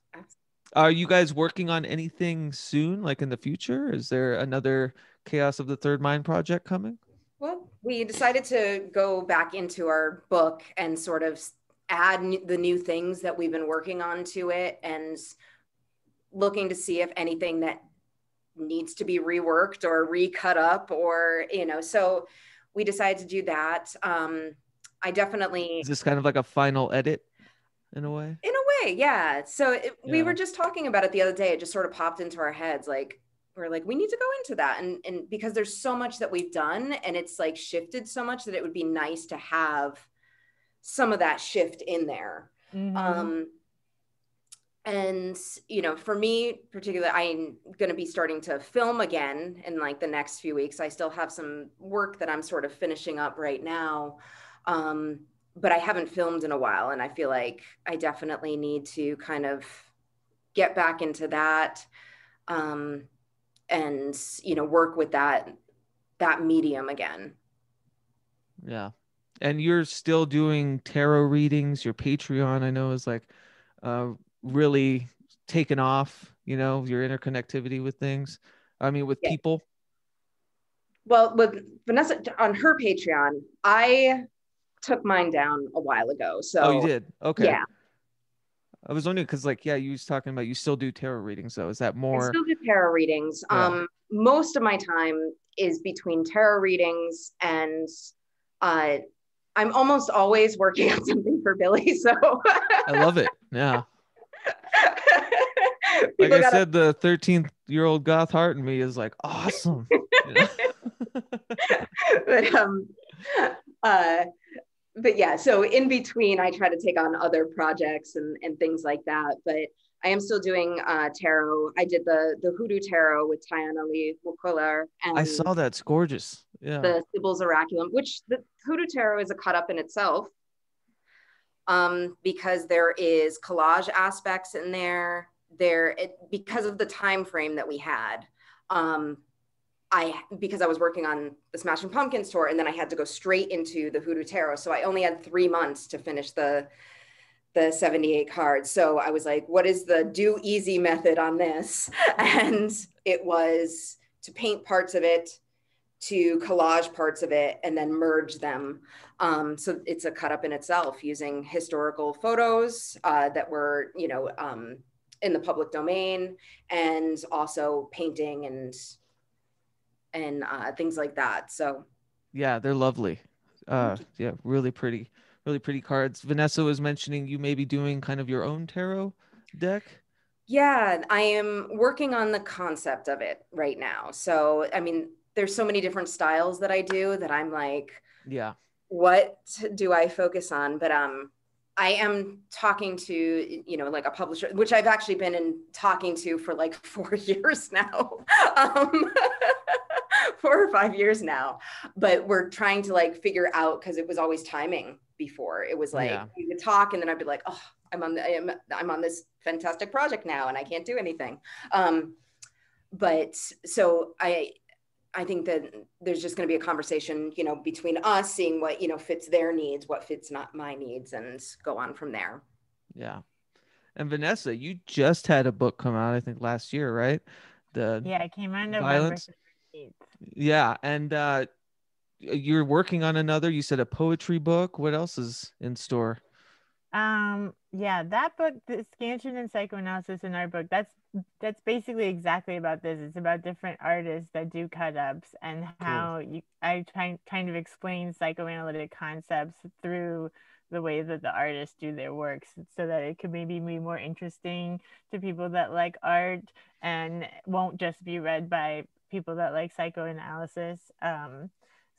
are you guys working on anything soon like in the future is there another chaos of the third mind project coming
Well, we decided to go back into our book and sort of add the new things that we've been working on to it and looking to see if anything that needs to be reworked or recut up or, you know, so we decided to do that. Um, I definitely
is this kind of like a final edit in a way
in a way, yeah. So it, we were just talking about it the other day. It just sort of popped into our heads, like we're like, we need to go into that, and and because there's so much that we've done, and it's like shifted so much that it would be nice to have some of that shift in there.
Mhm.
Um, and you know, for me particularly, I'm going to be starting to film again in like the next few weeks. I still have some work that I'm sort of finishing up right now, um, but I haven't filmed in a while, and I feel like I definitely need to kind of get back into that, um, and you know, work with that that medium again.
yeah and you're still doing tarot readings your patreon i know is like uh really taken off you know your interconnectivity with things i mean with
Yeah.
people
Well, with Vanessa on her Patreon, I took mine down a while ago. So
oh you did okay
Yeah.
I was wondering because, like, yeah, you was talking about you still do tarot readings, though. Is that
I
more?
still do tarot readings.
Yeah.
Um, most of my time is between tarot readings and uh, I'm almost always working on something for Billy. So
I love it. Yeah. like I
gotta-
said, the 13 year old goth heart in me is like awesome.
But um uh but yeah so in between i try to take on other projects and and things like that but i am still doing uh tarot i did the the hoodoo tarot with Tayannah Lee McQuillar and
I saw that. It's gorgeous. Yeah.
the Sibyl's Oraculum, which the Hoodoo Tarot is a cut up in itself um, because there is collage aspects in there. There, it, because of the time frame that we had, um, I because I was working on the Smashing Pumpkins tour, and then I had to go straight into the Hoodoo Tarot, so I only had three months to finish the the 78 cards. So I was like, what is the do easy method on this? And it was to paint parts of it, to collage parts of it and then merge them. Um, so it's a cut up in itself using historical photos uh, that were, you know, um, in the public domain and also painting and and uh, things like that. So
Yeah, they're lovely. Uh, yeah, really pretty, really pretty cards. Vanessa was mentioning you may be doing kind of your own tarot deck.
yeah, I am working on the concept of it right now. So I mean, there's so many different styles that I do that I'm like,
Yeah.
what do I focus on? But um, I am talking to you know like a publisher, which I've actually been in talking to for like four years now, um, four or five years now. But we're trying to like figure out because it was always timing before. It was like
Yeah.
we would talk, and then I'd be like, oh, I'm on the, I'm, I'm on this fantastic project now, and I can't do anything. Um, but so I I think that there's just going to be a conversation, you know, between us seeing what, you know, fits their needs, what fits not my needs and go on from there.
Yeah. And Vanessa, you just had a book come out, I think last year, right? The
Yeah, it came out November
Violence?
15th.
yeah, and uh you're working on another, you said a poetry book. What else is in store?
Um, yeah, that book, the Scansion and Psychoanalysis in our book, that's that's basically exactly about this. It's about different artists that do cut ups and how you I try kind of explain psychoanalytic concepts through the way that the artists do their works so that it could maybe be more interesting to people that like art and won't just be read by people that like psychoanalysis. Um,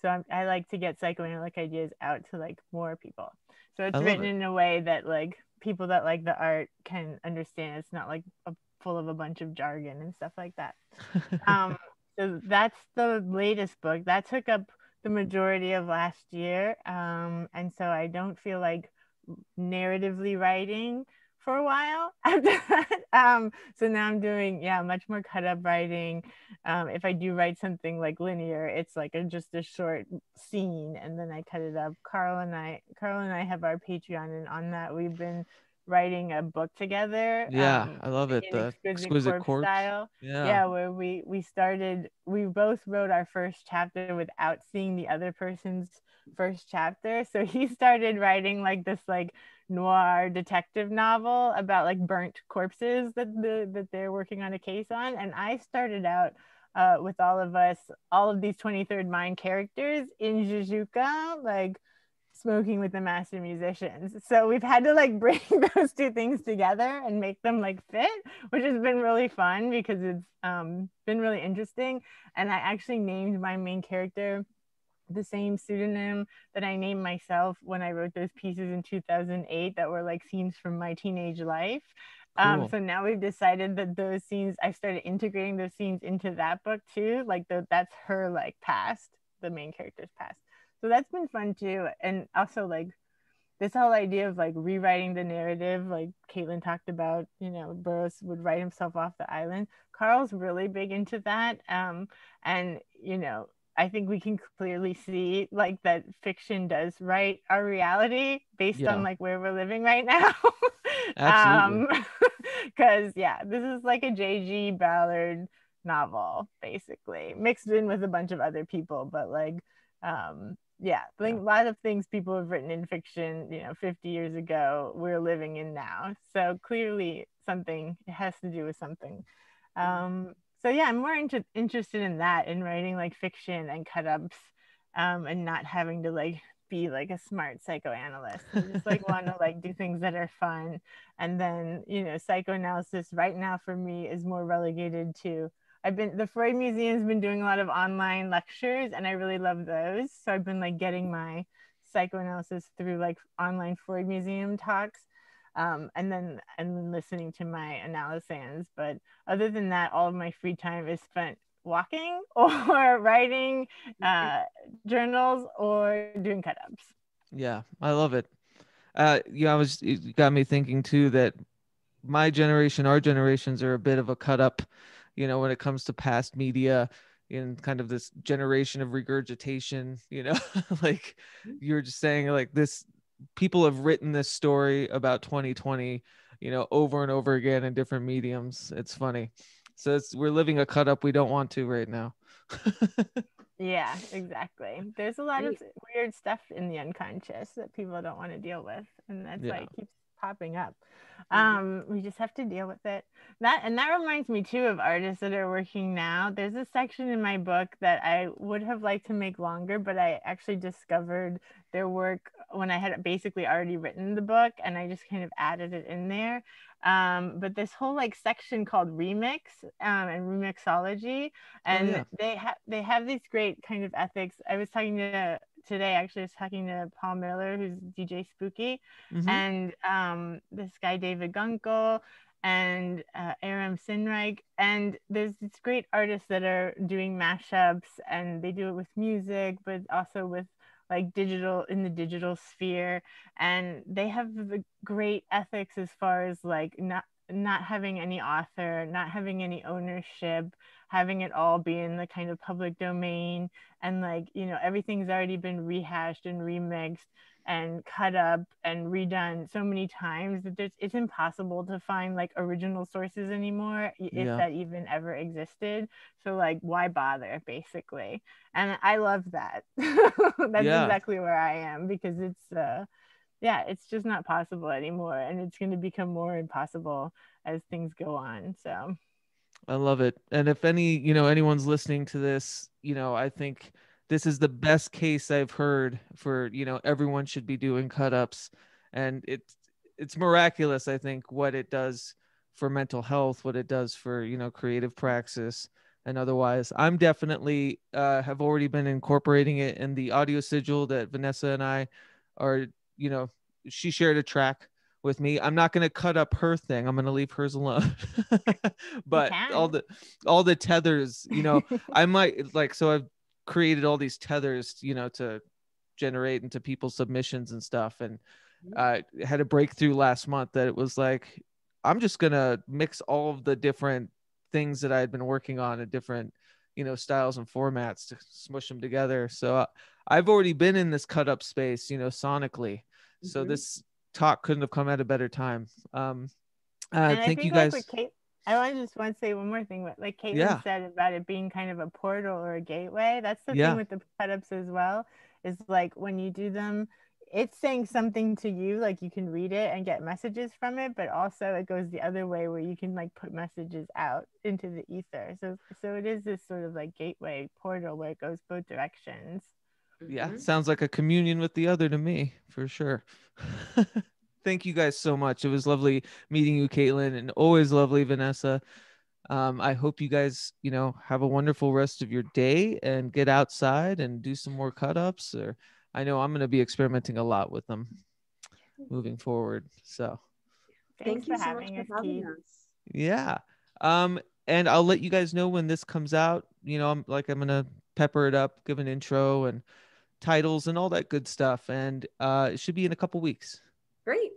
so I'm, I like to get psychoanalytic ideas out to like more people. So it's written
it.
in a way that like people that like the art can understand. It's not like a, full of a bunch of jargon and stuff like that. Um, so that's the latest book that took up the majority of last year. Um, and so I don't feel like narratively writing for a while after that. Um, so now I'm doing, yeah, much more cut up writing. Um, if I do write something like linear, it's like a, just a short scene and then I cut it up. Carl and I, Carl and I have our Patreon, and on that we've been writing a book together.
yeah,
um,
I love it. The exquisite corpse.
style
Yeah.
yeah where we we started we both wrote our first chapter without seeing the other person's first chapter so he started writing like this like noir detective novel about like burnt corpses that the that they're working on a case on and i started out uh, with all of us all of these 23rd mind characters in Jajouka, like smoking with the master musicians. So we've had to like bring those two things together and make them like fit, which has been really fun because it's um, been really interesting. And I actually named my main character the same pseudonym that I named myself when I wrote those pieces in 2008 that were like scenes from my teenage life. Um, so now we've decided that those scenes, I started integrating those scenes into that book too. Like the, that's her like past, the main character's past so that's been fun too and also like this whole idea of like rewriting the narrative like katelan talked about you know burroughs would write himself off the island carl's really big into that um and you know i think we can clearly see like that fiction does write our reality based
Yeah.
on like where we're living right now
Absolutely.
um because yeah this is like a jg ballard novel basically mixed in with a bunch of other people but like um yeah I think
Yeah.
a lot of things people have written in fiction you know 50 years ago we're living in now so clearly something it has to do with something um so yeah i'm more inter- interested in that in writing like fiction and cut ups um and not having to like be like a smart psychoanalyst. I just like want to like do things that are fun. And then, you know, psychoanalysis right now for me is more relegated to I've been the Freud Museum's been doing a lot of online lectures and I really love those. So I've been like getting my psychoanalysis through like online Freud Museum talks. Um, and then and then listening to my analyses. But other than that, all of my free time is spent walking or writing uh, journals or doing cut ups.
Yeah, I love it. Uh, yeah, I was it got me thinking too that my generation, our generations are a bit of a cut up, you know, when it comes to past media in kind of this generation of regurgitation, you know, like you were just saying, like this people have written this story about 2020, you know, over and over again in different mediums. It's funny. So it's we're living a cut up we don't want to right now.
yeah, exactly. There's a lot of weird stuff in the unconscious that people don't want to deal with, and that's yeah. why it keeps popping up. Um, we just have to deal with it. That and that reminds me too of artists that are working now. There's a section in my book that I would have liked to make longer, but I actually discovered their work when I had basically already written the book, and I just kind of added it in there. Um, but this whole like section called remix um, and remixology, and oh, yeah. they have they have these great kind of ethics. I was talking to today actually I was talking to Paul Miller, who's DJ Spooky, mm-hmm. and um, this guy David Gunkel and uh, Aram Sinnreich. And there's these great artists that are doing mashups and they do it with music, but also with like digital in the digital sphere. And they have the great ethics as far as like not not having any author, not having any ownership, having it all be in the kind of public domain and like you know everything's already been rehashed and remixed and cut up and redone so many times that it's impossible to find like original sources anymore if yeah. that even ever existed so like why bother basically and i love that that's yeah. exactly where i am because it's uh yeah it's just not possible anymore and it's going to become more impossible as things go on so
I love it. And if any, you know, anyone's listening to this, you know, I think this is the best case I've heard for, you know, everyone should be doing cut ups. And it's it's miraculous, I think, what it does for mental health, what it does for, you know, creative praxis and otherwise. I'm definitely uh, have already been incorporating it in the audio sigil that Vanessa and I are, you know, she shared a track with me. I'm not going to cut up her thing. I'm going to leave hers alone. but all the all the tethers, you know, I might like so I've created all these tethers, you know, to generate into people's submissions and stuff and I mm-hmm. uh, had a breakthrough last month that it was like I'm just going to mix all of the different things that I had been working on in different, you know, styles and formats to smush them together. So uh, I've already been in this cut up space, you know, sonically. Mm-hmm. So this talk couldn't have come at a better time. Um, uh, thank you guys.
Like Kate, I just want to say one more thing. Like Katelan yeah. said about it being kind of a portal or a gateway. That's the yeah. thing with the setups as well. Is like when you do them, it's saying something to you. Like you can read it and get messages from it, but also it goes the other way where you can like put messages out into the ether. So so it is this sort of like gateway portal where it goes both directions
yeah. Mm-hmm. sounds like a communion with the other to me for sure. Thank you guys so much. It was lovely meeting you katelan and always lovely vanessa. Um, i hope you guys you know have a wonderful rest of your day and get outside and do some more cut ups or i know i'm going to be experimenting a lot with them moving forward so.
Thank you so much for having us.
Yeah. Um and i'll let you guys know when this comes out. You know i'm like i'm gonna pepper it up give an intro and titles and all that good stuff. And uh, it should be in a couple weeks.
Great.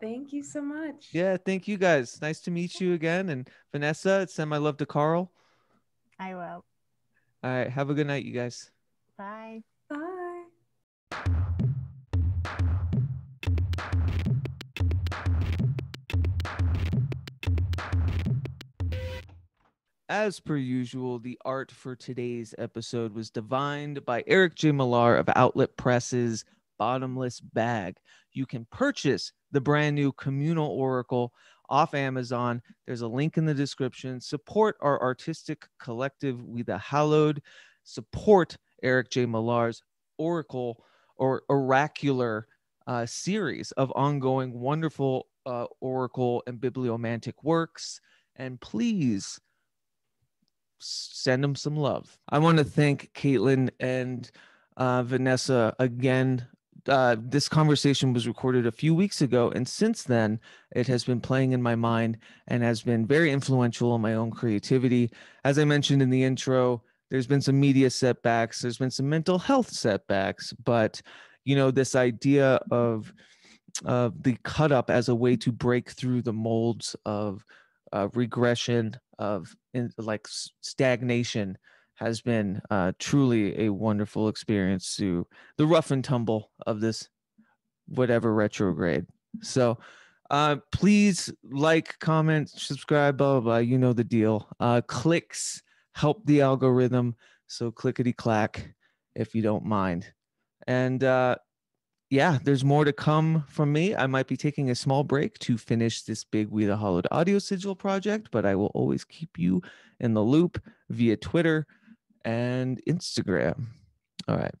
Thank you so much.
Yeah, thank you guys. Nice to meet you again. And Vanessa, send my love to Carl.
I will.
All right. Have a good night, you guys.
Bye.
Bye.
As per usual, the art for today's episode was divined by Eric J. Millar of Outlet Press's Bottomless Bag. You can purchase the brand new Communal Oracle off Amazon. There's a link in the description. Support our artistic collective, We the Hallowed. Support Eric J. Millar's Oracle or oracular uh, series of ongoing wonderful uh, oracle and bibliomantic works. And please send them some love. I want to thank Katelan and uh, Vanessa again. Uh, this conversation was recorded a few weeks ago, and since then, it has been playing in my mind and has been very influential in my own creativity. As I mentioned in the intro, there's been some media setbacks, there's been some mental health setbacks, but you know, this idea of uh, the cut up as a way to break through the molds of uh, regression, of in, like stagnation, has been uh, truly a wonderful experience through the rough and tumble of this whatever retrograde. So uh, please like, comment, subscribe, blah, blah, blah. You know the deal. Uh, clicks help the algorithm. So clickety clack if you don't mind. And uh, yeah, there's more to come from me. I might be taking a small break to finish this big We the Hallowed audio sigil project, but I will always keep you in the loop via Twitter and Instagram. All right.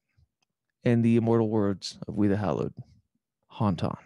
And the immortal words of We the Hallowed, haunt on.